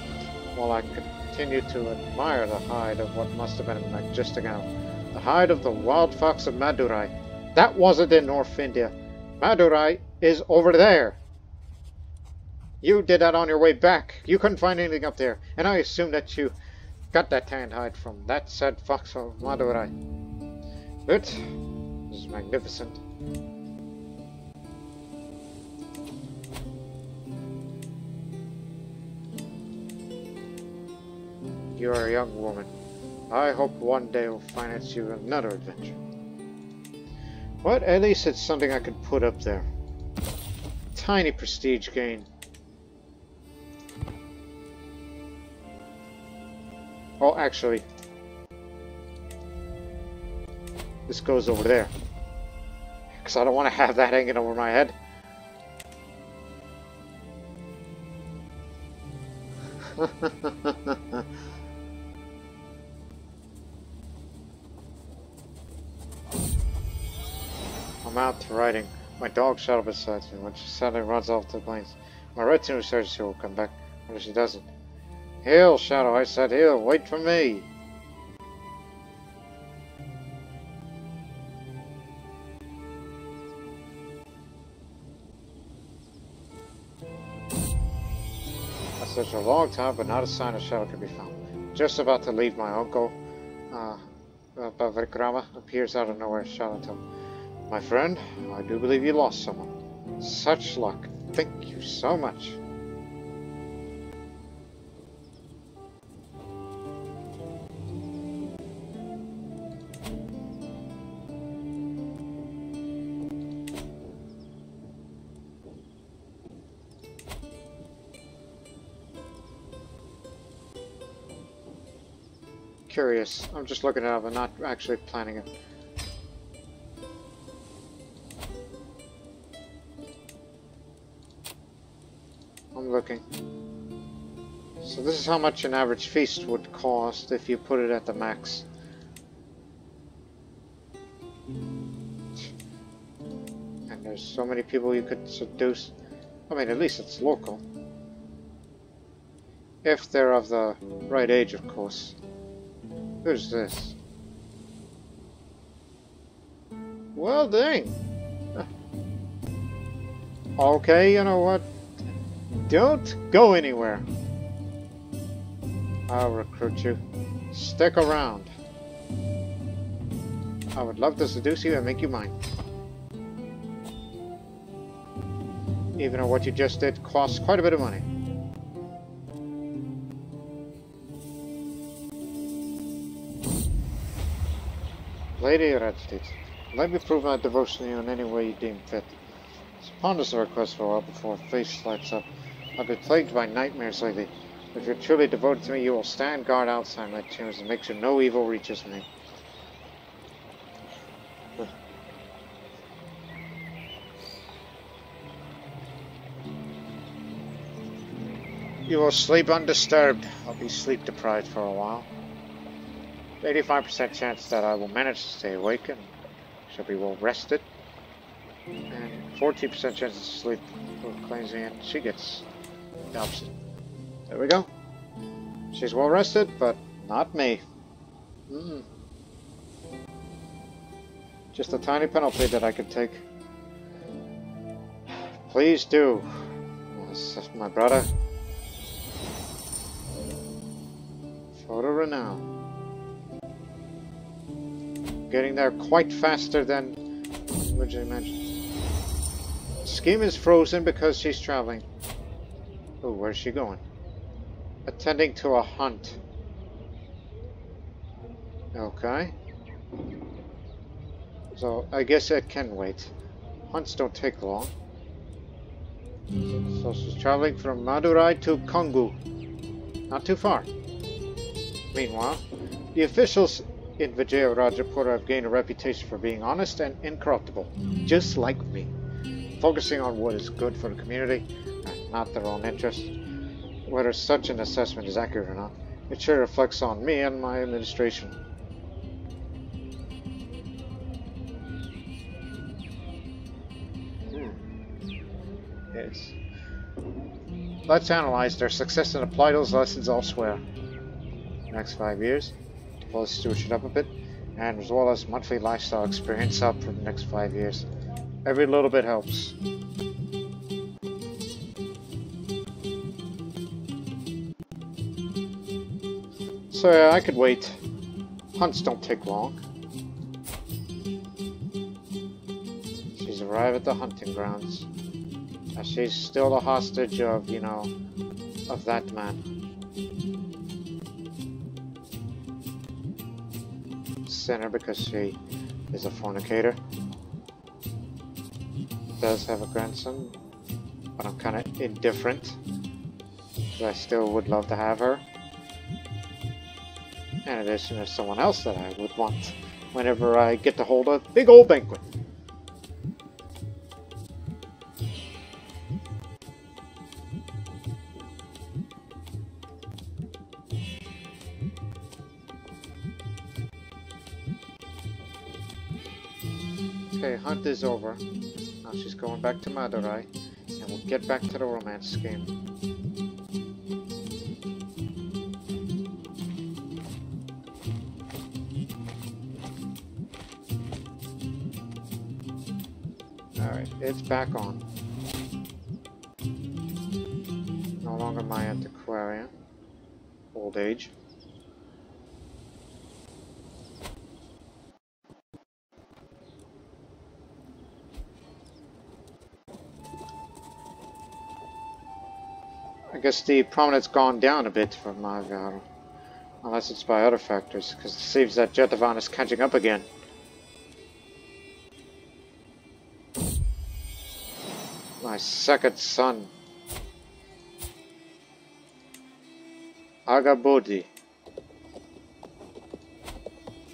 Speaker 1: while I continue to admire the hide of what must have been a majestic animal. The hide of the wild fox of Madurai. That wasn't in North India. Madurai is over there. You did that on your way back. You couldn't find anything up there. And I assume that you got that tanned hide from that said fox of Madurai. It is magnificent. You are a young woman. I hope one day will finance you another adventure. But at least it's something I could put up there. Tiny prestige gain. Oh, actually, this goes over there. Because I don't want to have that hanging over my head. I'm out to riding. My dog shut up beside me when she suddenly runs off the plains. My retinue says she will come back, but if she doesn't. Heel, Shadow, I said heel, wait for me. I searched a long time, but not a sign of Shadow could be found. Just about to leave my uncle, uh, Bavikrama appears out of nowhere, Shadow My friend, I do believe you lost someone. Such luck. Thank you so much. curious. I'm just looking it up. I'm not actually planning it. Looking. So this is how much an average feast would cost if you put it at the max. And there's so many people you could seduce. I mean, at least it's local. If they're of the right age, of course. Who's this? Well, dang. Okay, you know what? Don't go anywhere. I'll recruit you. Stick around. I would love to seduce you and make you mine. Even though what you just did costs quite a bit of money. Lady Eradicate, let me prove my devotion to you in any way you deem fit. Upon this request for a while before face lights up. I've been plagued by nightmares lately. If you're truly devoted to me, you will stand guard outside my chambers and make sure no evil reaches me. You will sleep undisturbed. I'll be sleep deprived for a while. 85% chance that I will manage to stay awake and shall be well rested. And 14% chance of sleep claims me and she gets There we go. She's well rested, but not me. Mm. Just a tiny penalty that I could take. Please do. My brother. Photo renown. Getting there quite faster than originally mentioned. Scheme is frozen because she's traveling. Oh, where's she going? Attending to a hunt. Okay. So, I guess it can wait. Hunts don't take long. So she's traveling from Madurai to Kongu. Not too far. Meanwhile, the officials in Vijayarajapura have gained a reputation for being honest and incorruptible, just like me. Focusing on what is good for the community not their own interest. Whether such an assessment is accurate or not, it sure reflects on me and my administration. Hmm. Yes. Let's analyze their success and apply those lessons elsewhere. Next five years, develop stewardship up a bit, and as well as monthly lifestyle experience up for the next five years. Every little bit helps. So yeah, I could wait. Hunts don't take long. She's arrived at the hunting grounds. And she's still a hostage of, you know, of that man. Sinner because she is a fornicator. Does have a grandson, but I'm kind of indifferent. I still would love to have her. In addition, there's someone else that I would want whenever I get to hold a big old banquet. Okay, hunt is over. Now she's going back to Madurai, and we'll get back to the romance scheme. Back on. No longer my antiquarian. Old age. I guess the prominence gone down a bit for my value. Unless it's by other factors, because it seems that Jetavana is catching up again. My second son. Aggabodhi.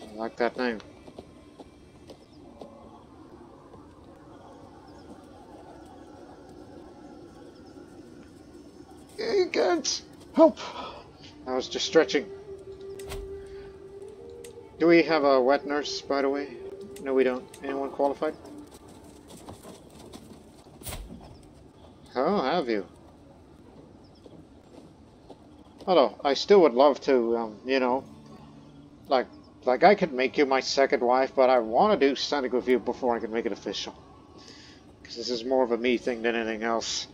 Speaker 1: I like that name. You can't help. I was just stretching. Do we have a wet nurse, by the way? No, we don't. Anyone qualified? Oh, have you? Although, I still would love to, um, you know, like, like I could make you my second wife, but I want to do something with you before I can make it official. Because this is more of a me thing than anything else.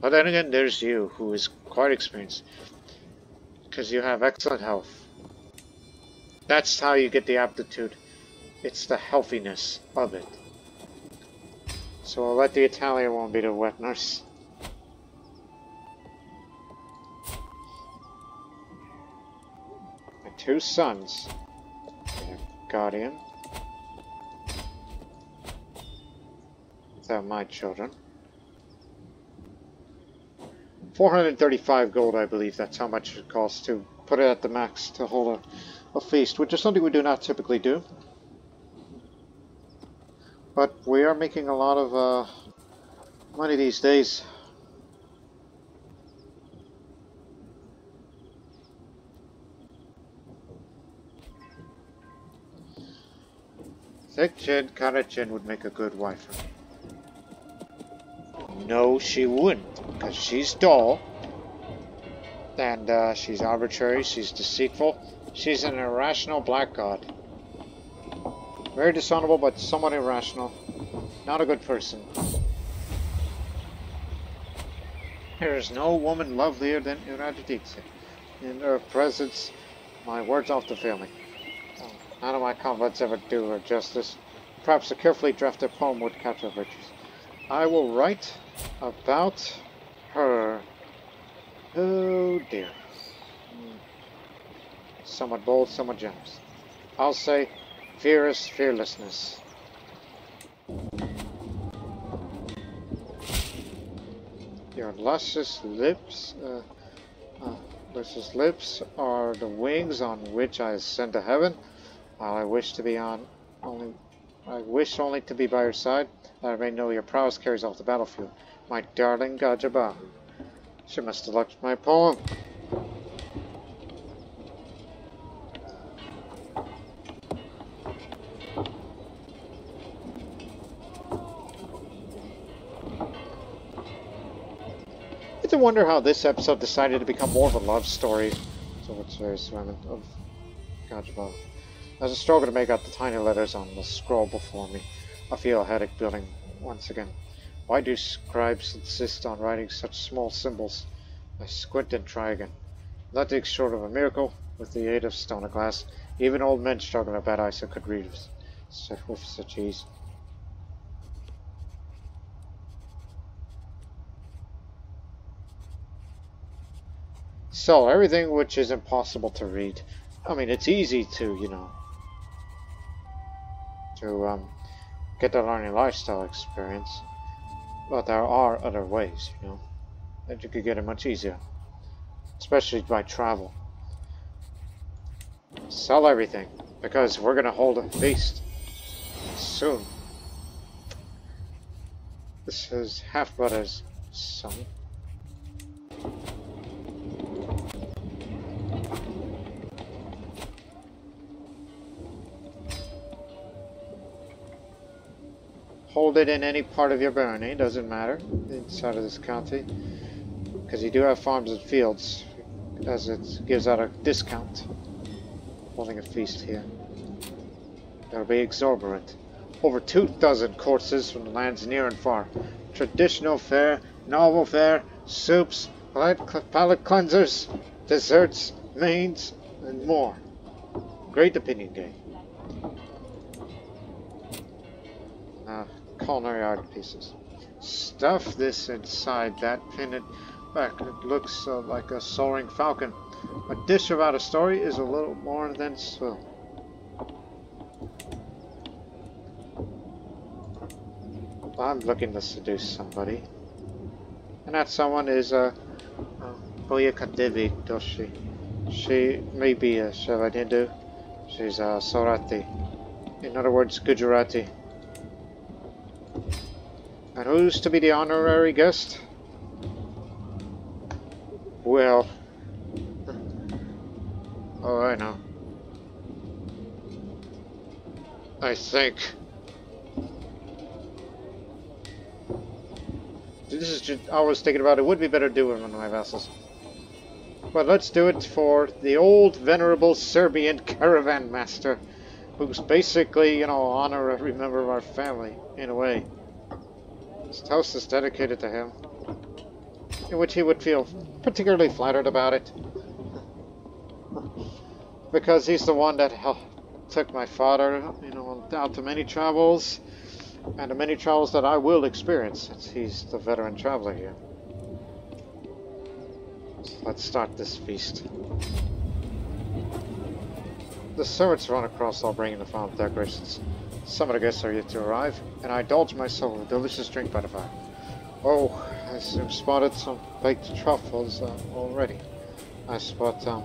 Speaker 1: But then again, there's you, who is quite experienced. Because you have excellent health. That's how you get the aptitude. It's the healthiness of it. So I'll let the Italian one be the wet nurse. My two sons. Guardian. They're my children. 435 gold, I believe. That's how much it costs to put it at the max to hold a, a feast, which is something we do not typically do. But we are making a lot of uh, money these days. Of chin would make a good wife. No, she wouldn't, because she's dull, and uh, she's arbitrary, she's deceitful, she's an irrational blackguard. Very dishonorable, but somewhat irrational. Not a good person. There is no woman lovelier than Eradicate. In her presence, my words often fail me. None of my confidants ever do her justice. Perhaps a carefully drafted poem would capture her virtues. I will write about her. Oh dear. Hmm. Somewhat bold, somewhat generous. I'll say fearless fearlessness. Your luscious lips, uh, uh, luscious lips are the wings on which I ascend to heaven. While I wish to be on only I wish only to be by your side, that I may know your prowess carries off the battlefield. My darling Gajaba. She must have liked my poem. Wonder how this episode decided to become more of a love story. So it's very women of Gajaba. As I struggle to make out the tiny letters on the scroll before me, I feel a headache building once again. Why do scribes insist on writing such small symbols? I squint and try again. Nothing short of a miracle, with the aid of stone and glass, even old men struggling with bad eyesight could read with such ease. So, everything which is impossible to read. I mean, it's easy to, you know, to um, get the learning lifestyle experience. But there are other ways, you know, that you could get it much easier. Especially by travel. Sell everything, because we're going to hold a feast soon. This is Half Brother's son. Hold it in any part of your barony, doesn't matter, inside of this county. Because you do have farms and fields, as it gives out a discount. Holding a feast here. That'll be exorbitant. Over two dozen courses from the lands near and far. Traditional fare, novel fare, soups, palate cleansers, desserts, mains, and more. Great opinion game. Uh, culinary art pieces. Stuff this inside that pin it back. It looks uh, like a soaring falcon. A dish without a story is a little more than swill. I'm looking to seduce somebody. And that someone is a uh, Boyaka Devi Doshi. She may be a Shaiva Hindu. She's a uh, Saurati. In other words, Gujarati. And who's to be the honorary guest? Well... Oh, I know. I think... This is just, I was thinking about it would be better to do it with my vassals. But let's do it for the old venerable Serbian caravan master, who's basically, you know, honorary member of our family, in a way. This toast is dedicated to him, in which he would feel particularly flattered about it. because he's the one that took my father, you know, out to many travels, and the many travels that I will experience, since he's the veteran traveler here. So let's start this feast. The servants run across all bringing the farm decorations. Some of the guests are yet to arrive, and I indulge myself with a delicious drink by the fire. Oh, I soon spotted some baked truffles uh, already. I spot um,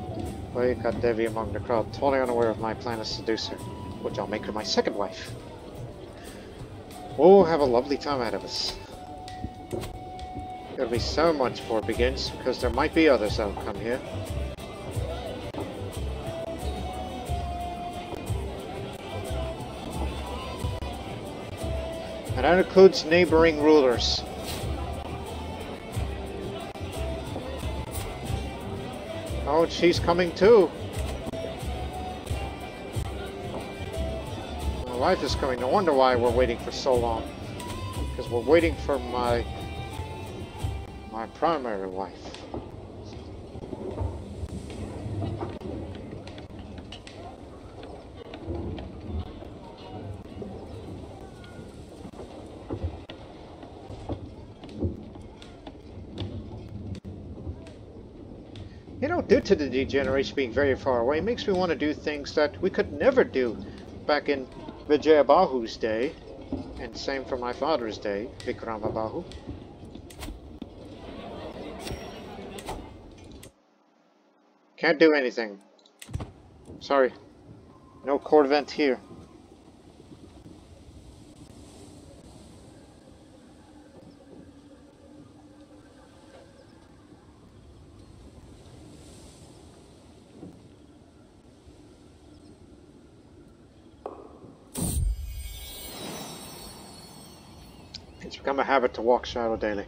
Speaker 1: Boyka Devi among the crowd, totally unaware of my plan to seduce her, which I'll make her my second wife. Oh, have a lovely time ahead of us. It'll be so much before it begins, because there might be others that'll come here. That includes neighboring rulers. Oh, she's coming too. My wife is coming. No wonder why we're waiting for so long. Because we're waiting for my my primary wife. You know, due to the degeneration being very far away, it makes me want to do things that we could never do back in Vijayabahu's day. And same for my father's day, Vikramabahu. Can't do anything. Sorry. No cord vent here. It's become a habit to walk Shadow daily.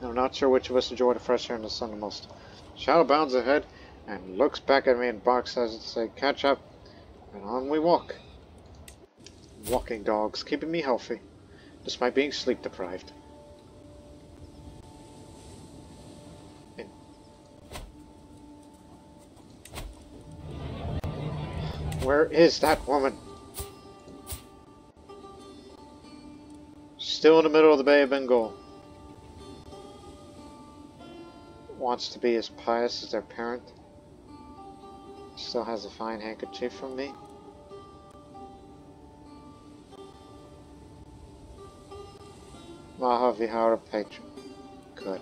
Speaker 1: I'm not sure which of us enjoy the fresh air and the sun the most. Shadow bounds ahead and looks back at me and barks as it say, catch up, and on we walk. Walking dogs, keeping me healthy, despite being sleep deprived. Where is that woman? Still in the middle of the Bay of Bengal. Wants to be as pious as their parent. Still has a fine handkerchief from me. Mahavihara patron. Good.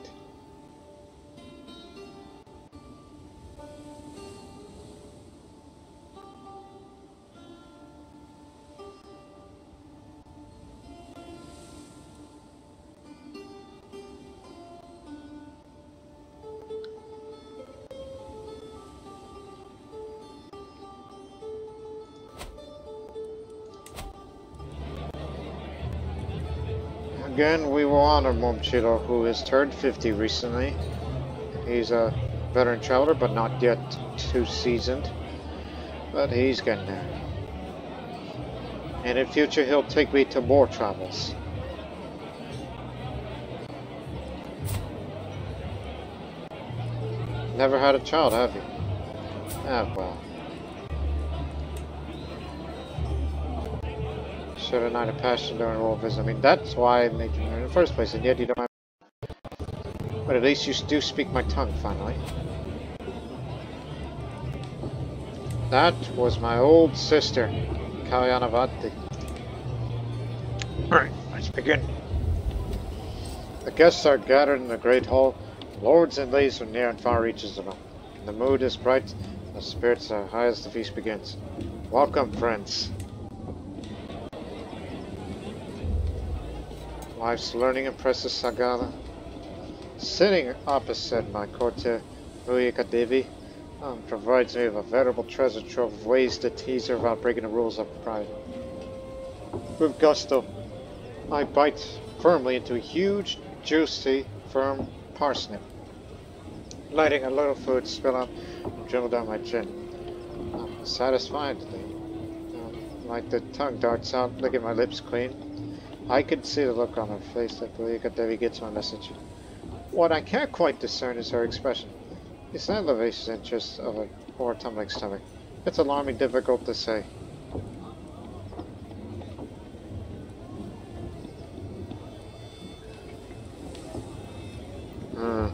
Speaker 1: Will Momchilo, who has turned 50 recently. He's a veteran traveler, but not yet too seasoned. But he's getting there. And in future, he'll take me to more travels. Never had a child, have you? Ah, well. Should have not a passion during a royal visit. I mean, that's why I made you in the first place, and yet you don't have... But at least you do speak my tongue, finally. That was my old sister, Kalyanavati. Alright, let's begin. The guests are gathered in the great hall. Lords and ladies from near and far reaches of them. The mood is bright, the spirits are high as the feast begins. Welcome, friends. Life's learning impresses Sagala. Sitting opposite my courtier, Uyika Devi, um, provides me with a veritable treasure trove of ways to tease her without breaking the rules of pride. With gusto, I bite firmly into a huge, juicy, firm parsnip, letting a little food spill out and dribble down my chin. Um, satisfiedly, um, like the tongue darts out, licking my lips clean. I can see the look on her face I believe that Devi gets my message. What I can't quite discern is her expression. It's not vivacious interest of a poor tumbling stomach. It's alarming difficult to say. Hmm.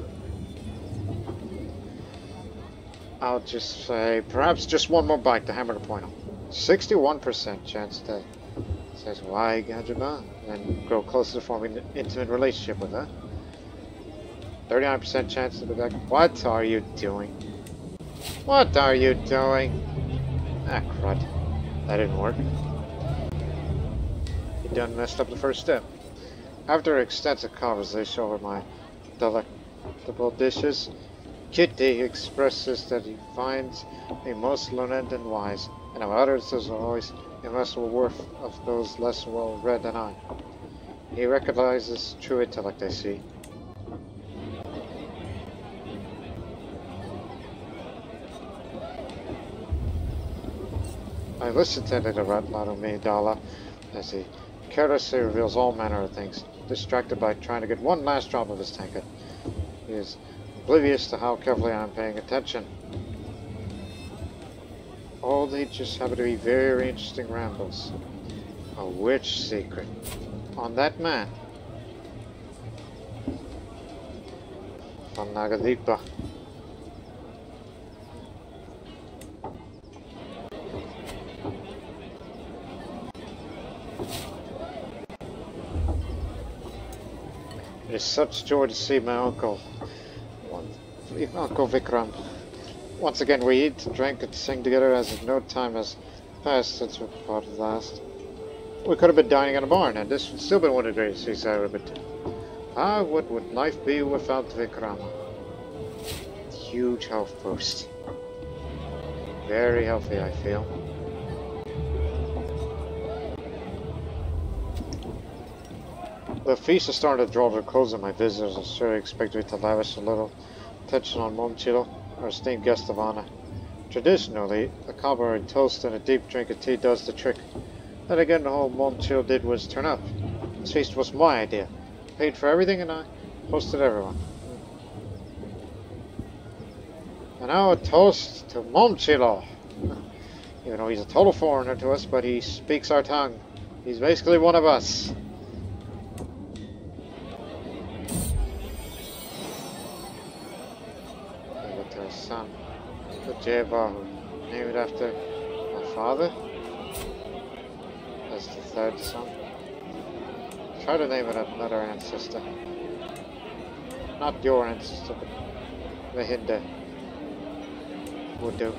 Speaker 1: I'll just say, perhaps just one more bite to hammer the point on. 61% chance to says why Gajaba and grow closer to forming an intimate relationship with her. 39% chance to be back. What are you doing? What are you doing? Ah, crud. That didn't work. You done messed up the first step. After extensive conversation over my delectable dishes, Kitty expresses that he finds me most learned and wise, and how others as always immeasurable worth of those less well read than I. He recognizes true intellect, I see. I listen to the of me, Dala, as he carelessly reveals all manner of things, distracted by trying to get one last drop of his tankard. He is oblivious to how carefully I am paying attention. All they just happen to be very interesting rambles. A witch secret. On that man. From Nagadipa. It is such joy to see my uncle, Uncle Vikram. Once again, we eat, drink, and sing together as if no time has passed since we parted last. We could have been dining in a barn, and this would still be one of the greatest things I ever been. Ah, what would life be without Vikrama? Huge health boost. Very healthy, I feel. The feast is starting to draw to a close and my visitors are sure expect me to lavish a little attention on Momchilo, our esteemed guest of honor. Traditionally, a cowboy toast and a deep drink of tea does the trick. Then again, whole Momchilo did was turn up. This feast was my idea. Paid for everything and I hosted everyone. And now a toast to Momchilo. Even though he's a total foreigner to us, but he speaks our tongue. He's basically one of us. Jebahu, named after my father, as the third son. Try to name it another ancestor. Not your ancestor, but the Hindu would do.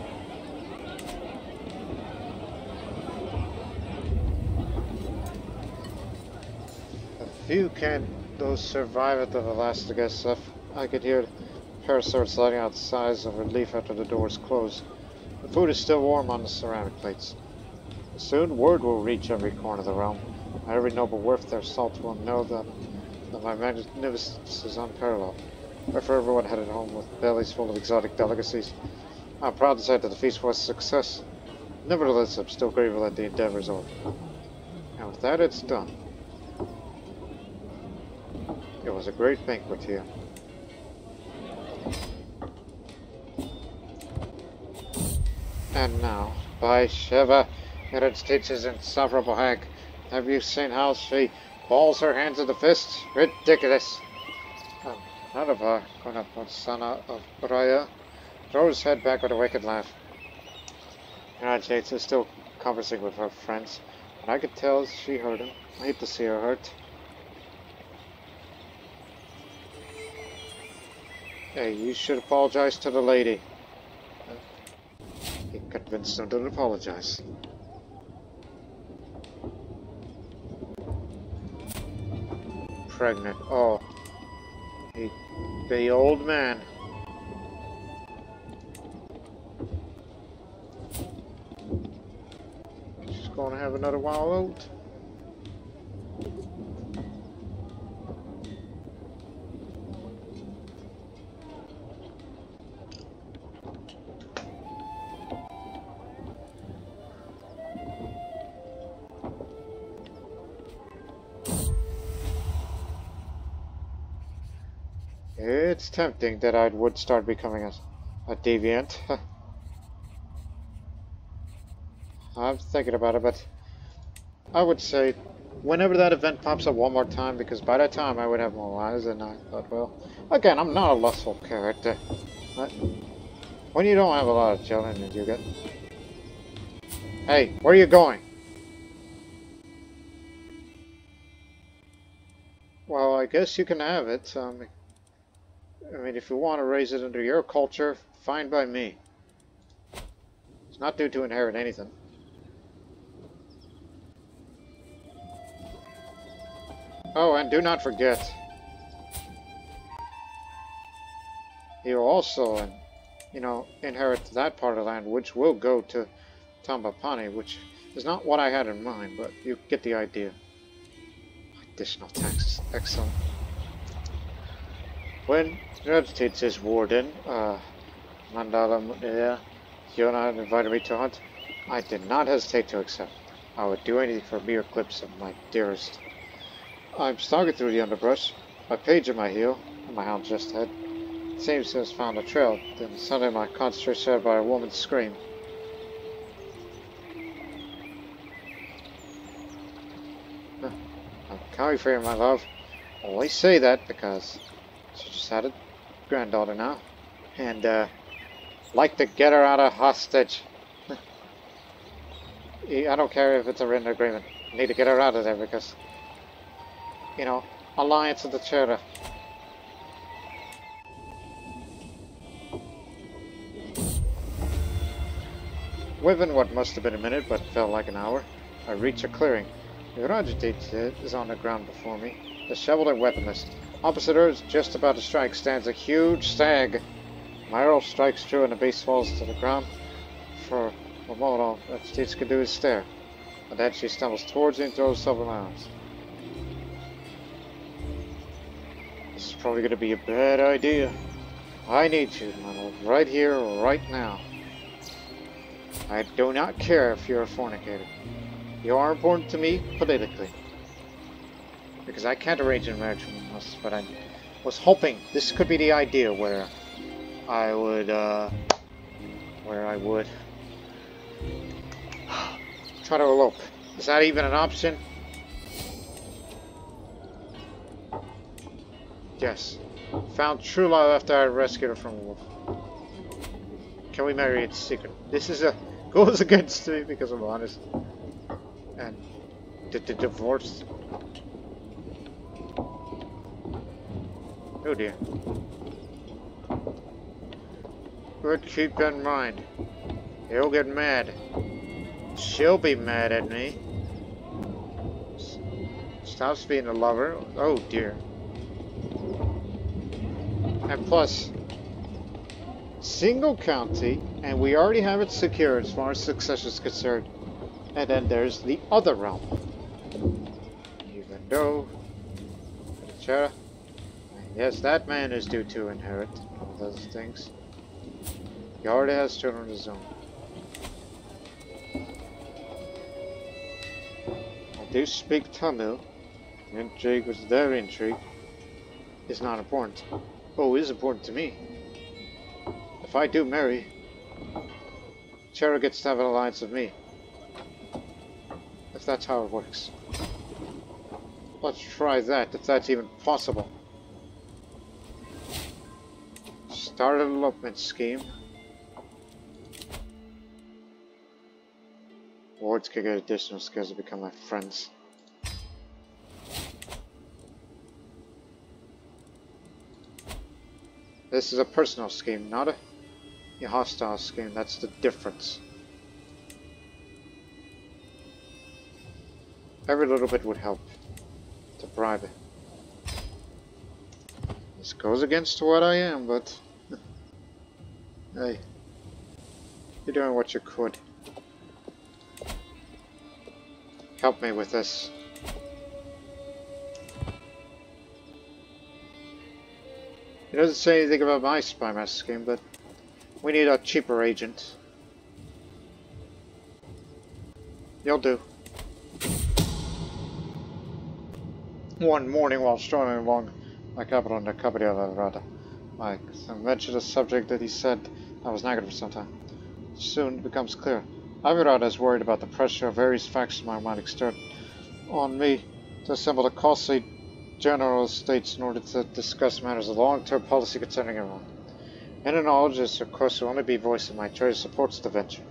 Speaker 1: A few candles at the last, stuff. I could hear Paris starts letting out sighs of relief after the doors close. The food is still warm on the ceramic plates. Soon word will reach every corner of the realm. Every noble worth their salt will know that, that my magnificence is unparalleled. Therefore everyone headed home with bellies full of exotic delicacies. I'm proud to say that the feast was a success. Nevertheless, I'm still grateful that the endeavor is over. And with that, it's done. It was a great banquet here. And now, by Shiva, United States is insufferable hag. Have you seen how she balls her hands into fists? Ridiculous. Um, none of her, Sana of Raya, throws head back with a wicked laugh. United States is still conversing with her friends, and I could tell she heard him. I hate to see her hurt. Hey, you should apologize to the lady. He convinced them to apologize. Pregnant. Oh. He, the old man. She's gonna have another wild oat. It's tempting that I would start becoming a, a deviant. I'm thinking about it, but I would say whenever that event pops up one more time, because by that time I would have more lives, and I thought, well, again, I'm not a lustful character. But when you don't have a lot of and you get Hey, where are you going? Well, I guess you can have it. Um, I mean, if you want to raise it under your culture, fine by me. It's not due to inherit anything. Oh, and do not forget, you also, you know, inherit that part of land, which will go to Tambapanni, which is not what I had in mind, but you get the idea. Additional taxes, excellent. When States is warden, uh, Mandala Mudia, Yona invited me to hunt, I did not hesitate to accept. I would do anything for a mere glimpse of my dearest. I'm stalking through the underbrush, my page at my heel, and my hound just ahead. Seems to have found a trail, then suddenly my concentration shattered by a woman's scream. I'm coming for you, my love. Only say that because she just had a granddaughter now. And, uh, like to get her out of hostage. I don't care if it's a written agreement. I need to get her out of there because, you know, alliance of the Chera. Within what must have been a minute, but felt like an hour, I reach a clearing. Virajit is on the ground before me, disheveled and weaponless. Opposite her, just about to strike, stands a huge stag. My arrow strikes true and the beast falls to the ground. For a moment, all that Stitch can do is stare. But then she stumbles towards me and throws several arms. This is probably going to be a bad idea. I need you, my lord, right here, right now. I do not care if you're a fornicator. You are important to me politically. Because I can't arrange a marriage from us, but I was hoping this could be the idea where I would, uh, where I would try to elope. Is that even an option? Yes. Found true love after I rescued her from a wolf. Can we marry in secret? This is a goes against me because I'm honest. And the, the divorce. Oh dear. But keep that in mind, he'll get mad. She'll be mad at me. Stops being a lover. Oh dear. And plus, single county, and we already have it secured as far as succession is concerned. And then there's the other realm. Even though, yes, that man is due to inherit all those things. He already has children of his own. I do speak Tamil. Intrigue was their intrigue. Is not important. Oh, it is important to me. If I do marry, Chera gets to have an alliance with me. If that's how it works. Let's try that, if that's even possible. Start an elopement scheme. Wards can get additional skills to become my friends. This is a personal scheme, not a hostile scheme. That's the difference. Every little bit would help to bribe it. This goes against what I am, but hey, you're doing what you could. Help me with this. It doesn't say anything about my spy master scheme, but we need a cheaper agent. You'll do. One morning while strolling along my capital in the Capital Rada, Mike mentioned subject that he said I was negative for some time. Soon it becomes clear. Avirad is worried about the pressure various factions might exert on me to assemble the costly general states in order to discuss matters of long-term policy concerning Iran. Any knowledge is, of course, will only be voiced in my choice supports the venture.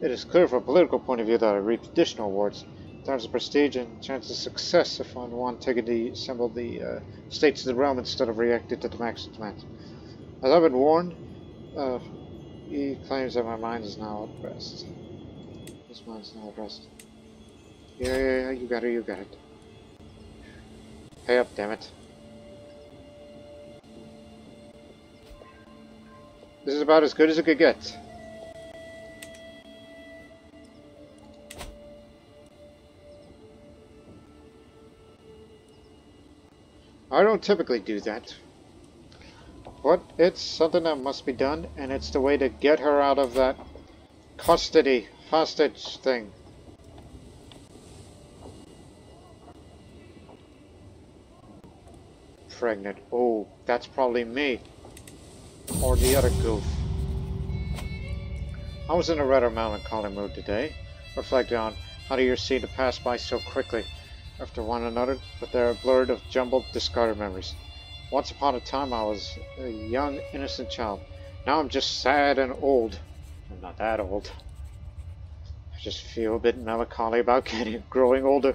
Speaker 1: It is clear from a political point of view that I reap additional awards. In terms of prestige and chance of success if I'm the one taking the assemble the uh, states of the realm instead of reacting to the max demands. As I've been warned, uh, he claims that my mind is now at rest. This mind's now at rest. Yeah, yeah, yeah, you got it, you got it. Pay up, damn it. This is about as good as it could get. I don't typically do that. But it's something that must be done, and it's the way to get her out of that custody, hostage thing. Pregnant. Oh, that's probably me. Or the other goof. I was in a rather melancholy mood today, reflecting on how do you seem to pass by so quickly after one another, but they're blurred of jumbled, discarded memories. Once upon a time I was a young, innocent child. Now I'm just sad and old. I'm not that old. I just feel a bit melancholy about getting growing older.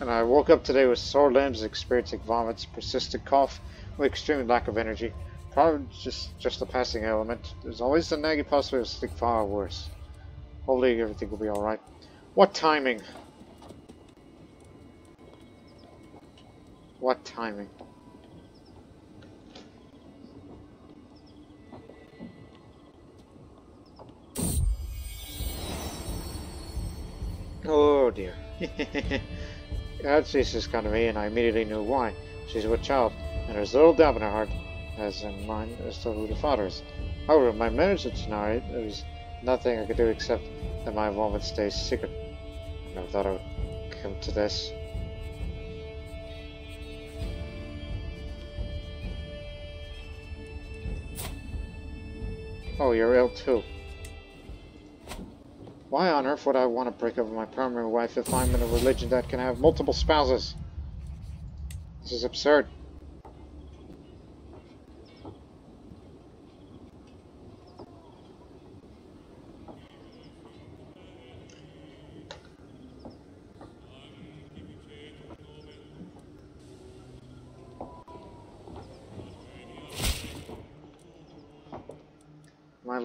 Speaker 1: And I woke up today with sore limbs, experiencing vomits, persistent cough, with extreme lack of energy. Probably just just a passing element. There's always the nagging possibility of something far worse. Hopefully everything will be alright. What timing? What timing? Oh dear. That's just kind of me, and I immediately knew why. She's a child, and there's a little doubt in her heart, as in mine, as to who the father is. However, my marriage to Tighnari, there's nothing I could do except that my involvement stays secret. I never thought I would come to this. Oh, you're ill too. Why on earth would I want to break up with my primary wife if I'm in a religion that can have multiple spouses? This is absurd.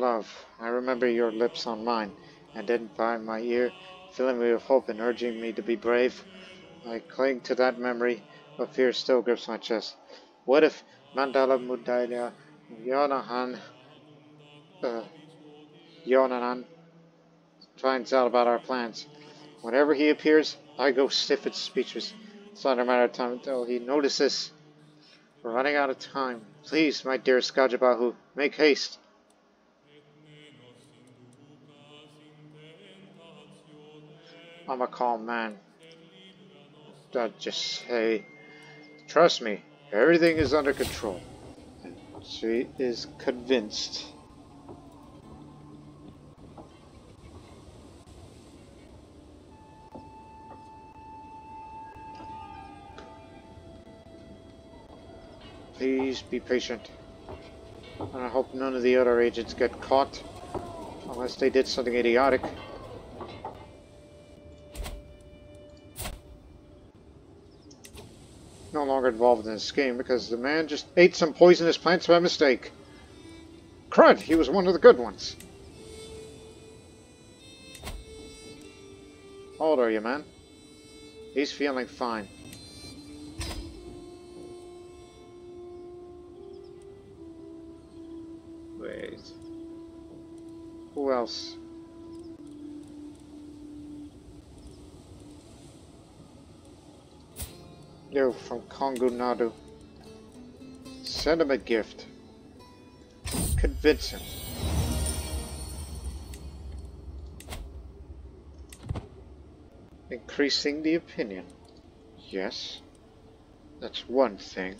Speaker 1: Love, I remember your lips on mine, and then by my ear, filling me with hope and urging me to be brave. I cling to that memory, but fear still grips my chest. What if Mandala Mudaya Yonahan uh, Yonahan finds out about our plans? Whenever he appears, I go stiff and speechless. It's not a matter of time until he notices. We're running out of time. Please, my dear Gajabahu, make haste. I'm a calm man. Don't just say, trust me, everything is under control. And she is convinced. Please be patient. And I hope none of the other agents get caught. Unless they did something idiotic. No longer involved in this scheme because the man just ate some poisonous plants by mistake. Crud, he was one of the good ones. How old are you, man? He's feeling fine. Wait. Who else? Yo, from Kongu Nadu. Send him a gift. Convince him. Increasing the opinion. Yes. That's one thing.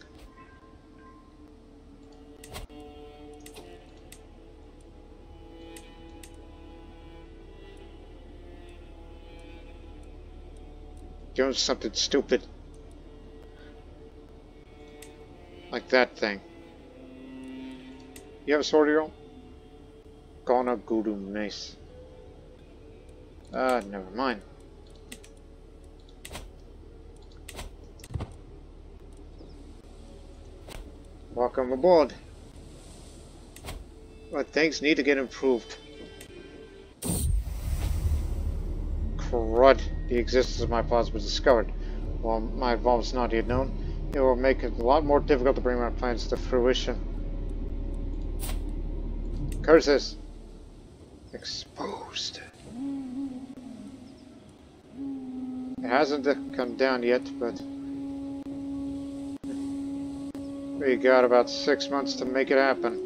Speaker 1: Doing something stupid. Like that thing. You have a sword hero? Gonna Guru Mace. Ah, uh, never mind. Welcome aboard. But things need to get improved. Crud. The existence of my plans was discovered. While my involvement not yet known, it will make it a lot more difficult to bring my plans to fruition. Curses! Exposed. It hasn't come down yet, but we got about six months to make it happen.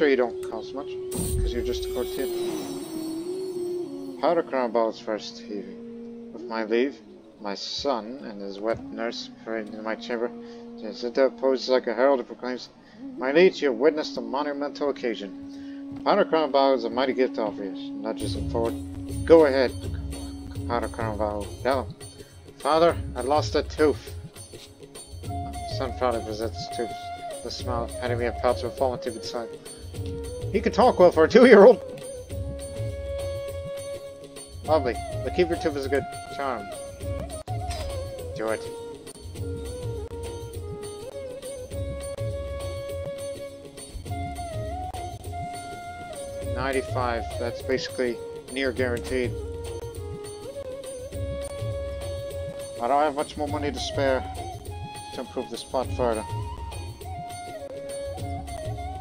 Speaker 1: Sure you don't cost much, because you're just a courtier. Parakramabahu's first, With my leave, my son and his wet nurse paraded in my chamber. Jacinta poses like a herald and proclaims, My liege, you have witnessed a monumental occasion. Parakramabahu is a mighty gift to offer you. Nudges him forward. Go ahead, Parakramabahu. Tell him. Father, I lost a tooth. Son proudly presents his tooth. The smile, handing me a pouch of fallen tooth inside. He can talk well for a two-year-old. Lovely. The keeper tooth is a good charm. Do it. Ninety-five. That's basically near guaranteed. I don't have much more money to spare to improve this plot further.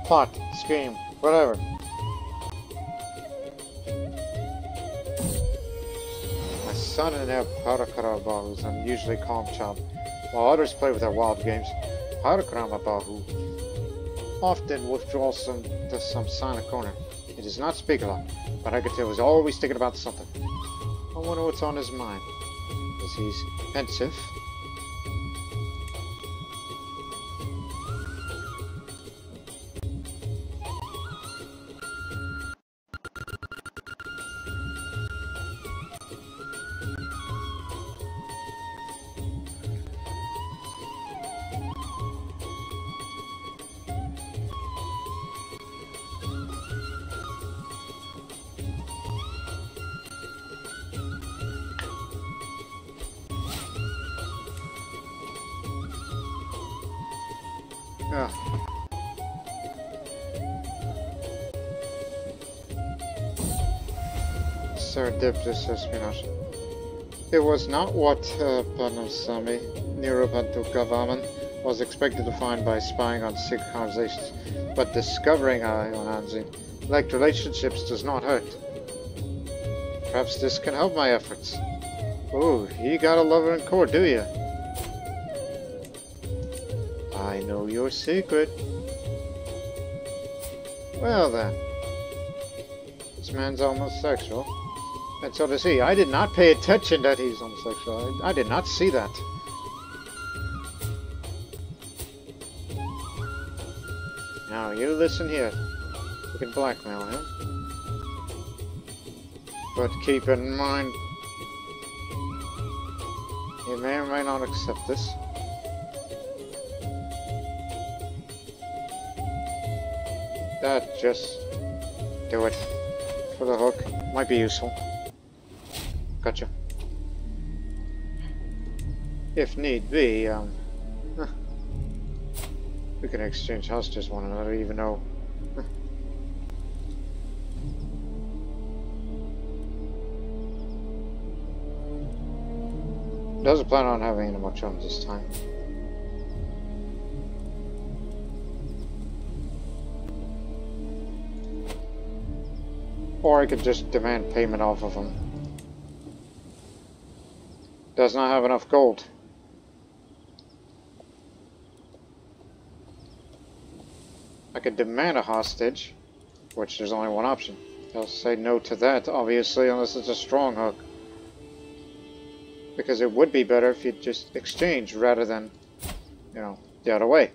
Speaker 1: Plot, scheme, Whatever. My son and heir Parakramabahu is unusually calm child, while others play with their wild games. Parakramabahu often withdraws some, to some silent corner. He does not speak a lot, but I can tell he's always thinking about something. I wonder what's on his mind. Is he pensive? Serendipitous espionage. It was not what uh, Panasami Nirubantu was expected to find by spying on secret conversations, but discovering Ionanzi like relationships does not hurt. Perhaps this can help my efforts. Oh, you got a lover in court, do you? I know your secret. Well then. This man's homosexual. And so does he. I did not pay attention that he's homosexual. I, I did not see that. Now, you listen here. You can blackmail him. But keep in mind, he may or may not accept this. That just do it for the hook. Might be useful. Gotcha. If need be, um, we can exchange hostages one another, even though. Doesn't plan on having any more chums this time. Or I could just demand payment off of him. Does not have enough gold. I could demand a hostage, which there's only one option. I'll say no to that, obviously, unless it's a strong hook. Because it would be better if you just exchange rather than, you know, the other way.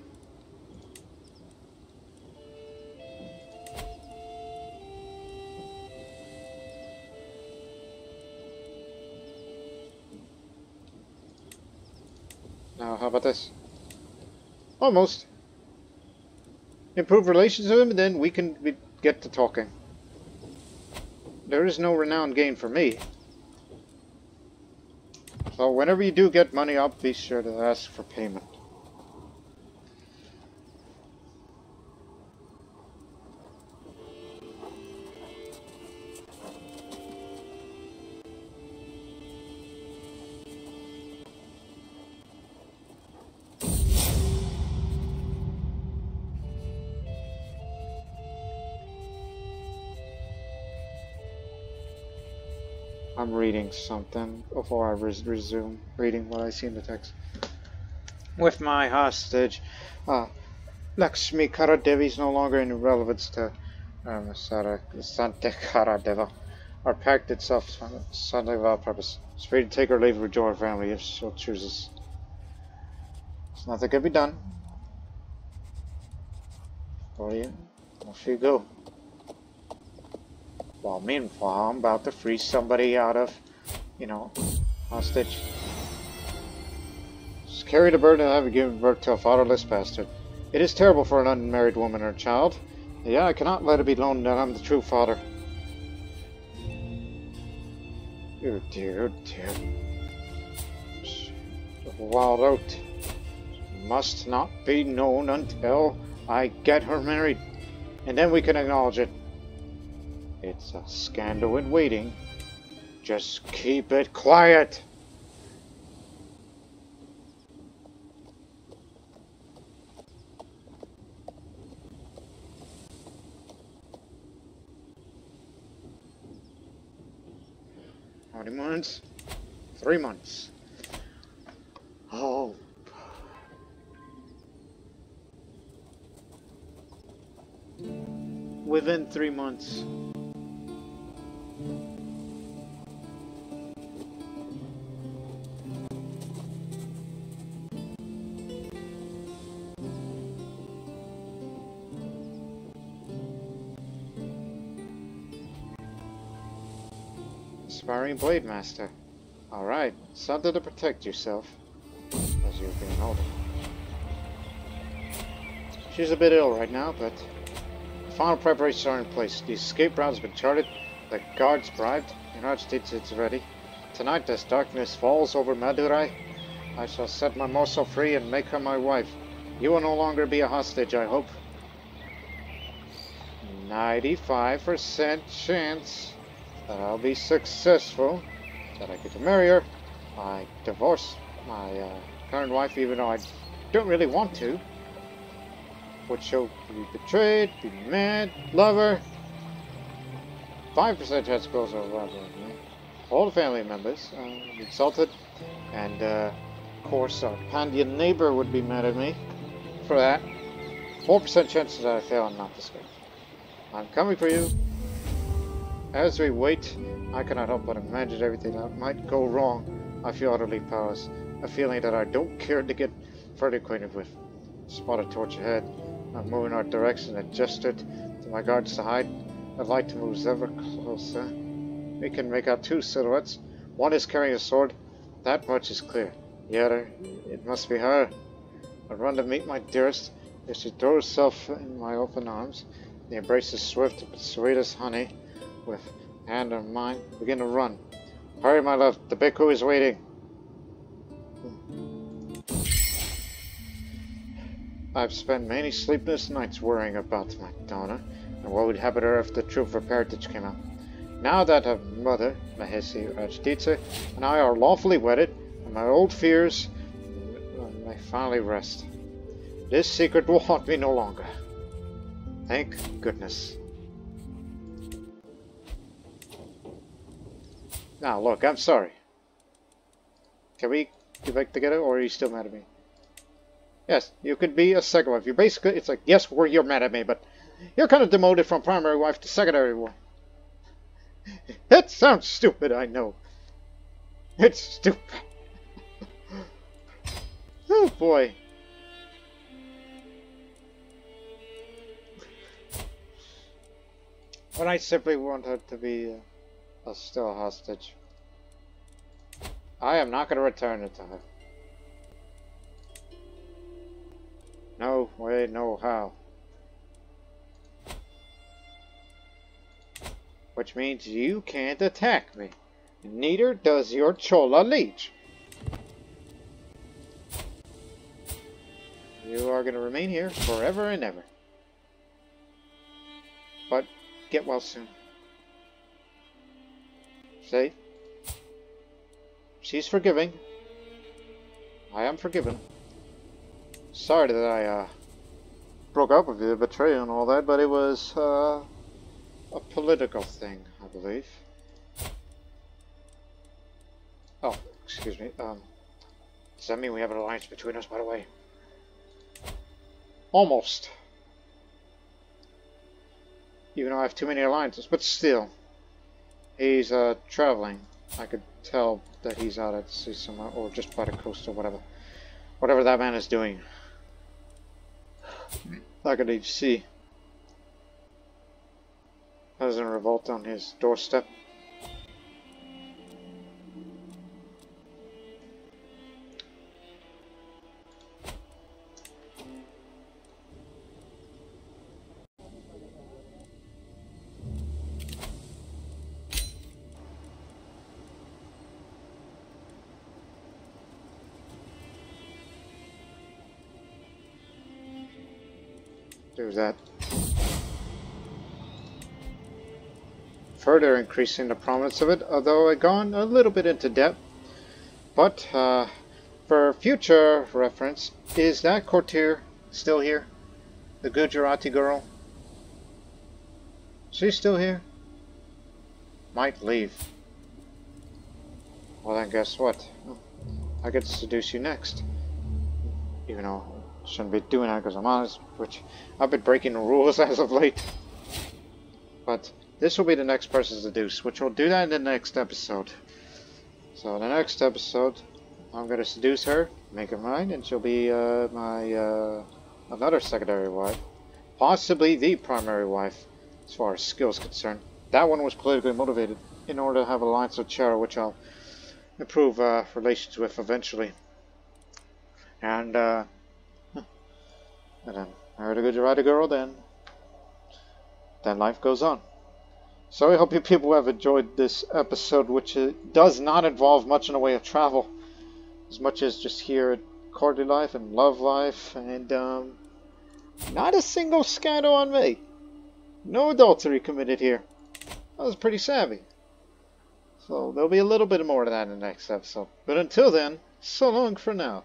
Speaker 1: This? Almost. Improve relations with him, and then we can get to talking. There is no renown gain for me. So whenever you do get money, I'll be sure to ask for payment. Reading something before I res resume reading what I see in the text. With my hostage, uh, Lakshmi Karadevi is no longer in relevance to um, Sante Karadeva. Our pact itself is without purpose. It's free to take or leave or join our family if so chooses. There's nothing can be done. Well, you, off you go. Well, meanwhile, I'm about to free somebody out of, you know, hostage. Just carry the burden of having given birth to a fatherless bastard. It is terrible for an unmarried woman or child. Yeah, I cannot let it be known that I'm the true father. Oh dear, oh dear. Wild out. Must not be known until I get her married. And then we can acknowledge it. It's a scandal in waiting. Just keep it quiet. How many months? Three months. Oh. Within three months. Blade Master. Alright, something to protect yourself as you're getting older. She's a bit ill right now, but final preparations are in place. The escape route has been charted, the guards bribed, the United States is ready. Tonight, as darkness falls over Madurai, I shall set my morsel free and make her my wife. You will no longer be a hostage, I hope. 95% chance that I'll be successful, that I get to marry her, I divorce my uh, current wife even though I don't really want to, which she'll be betrayed, be mad, love her. 5% chance goes over all the family members uh, insulted, and uh, of course our Pandian neighbor would be mad at me for that. 4% chances that I fail and not discovered. I'm coming for you. As we wait, I cannot help but imagine everything that might go wrong. I feel utterly powerless, a feeling that I don't care to get further acquainted with. Spot a torch ahead. I'm moving our direction and gestured to my guards to hide. The light moves ever closer. We can make out two silhouettes. One is carrying a sword. That much is clear. The other, it must be her. I run to meet my dearest. As she throws herself in my open arms, the embrace is swift but sweet as honey with hand on mine. Begin to run. Hurry, my love. The Bhikkhu is waiting. I've spent many sleepless nights worrying about my daughter and what would happen to her if the truth of her parentage came out. Now that her mother, Mahesi Rajditsa, and I are lawfully wedded, and my old fears may finally rest. This secret will haunt me no longer. Thank goodness. Now, look, I'm sorry. Can we get back together, or are you still mad at me? Yes, you could be a second wife. You're basically, it's like, yes, we're, you're mad at me, but you're kind of demoted from primary wife to secondary wife. It sounds stupid, I know. It's stupid. oh boy. But I simply want her to be... Uh, are still a hostage. I am not going to return it to her. No way, no, how? Which means you can't attack me. Neither does your Chola Leech. You are going to remain here forever and ever. But get well soon. She's forgiving. I am forgiven. Sorry that I uh, broke up with you, betrayal and all that, but it was uh, a political thing, I believe. Oh, excuse me. Um, does that mean we have an alliance between us, by the way? Almost. Even though I have too many alliances, but still. He's uh, traveling. I could tell that he's out at sea somewhere, or just by the coast or whatever. Whatever that man is doing. I could see. Peasant revolt on his doorstep. That. Further increasing the prominence of it, although I've gone a little bit into depth. But, uh, for future reference, is that courtier still here? The Gujarati girl? She's still here? Might leave. Well then guess what? I get to seduce you next. Even though Shouldn't be doing that because I'm honest, which I've been breaking rules as of late. But this will be the next person to do, which we'll do that in the next episode. So in the next episode, I'm going to seduce her, make her mine, and she'll be uh, my uh, another secondary wife. Possibly the primary wife, as far as skills concerned. That one was politically motivated in order to have a alliance with Chera, which I'll improve uh, relations with eventually. And uh, and then I married a Gujarati girl, then then life goes on. So I hope you people have enjoyed this episode, which does not involve much in the way of travel, as much as just here at courtly life and love life, and um, not a single scandal on me. No adultery committed here. I was pretty savvy. So there'll be a little bit more of that in the next episode. But until then, so long for now.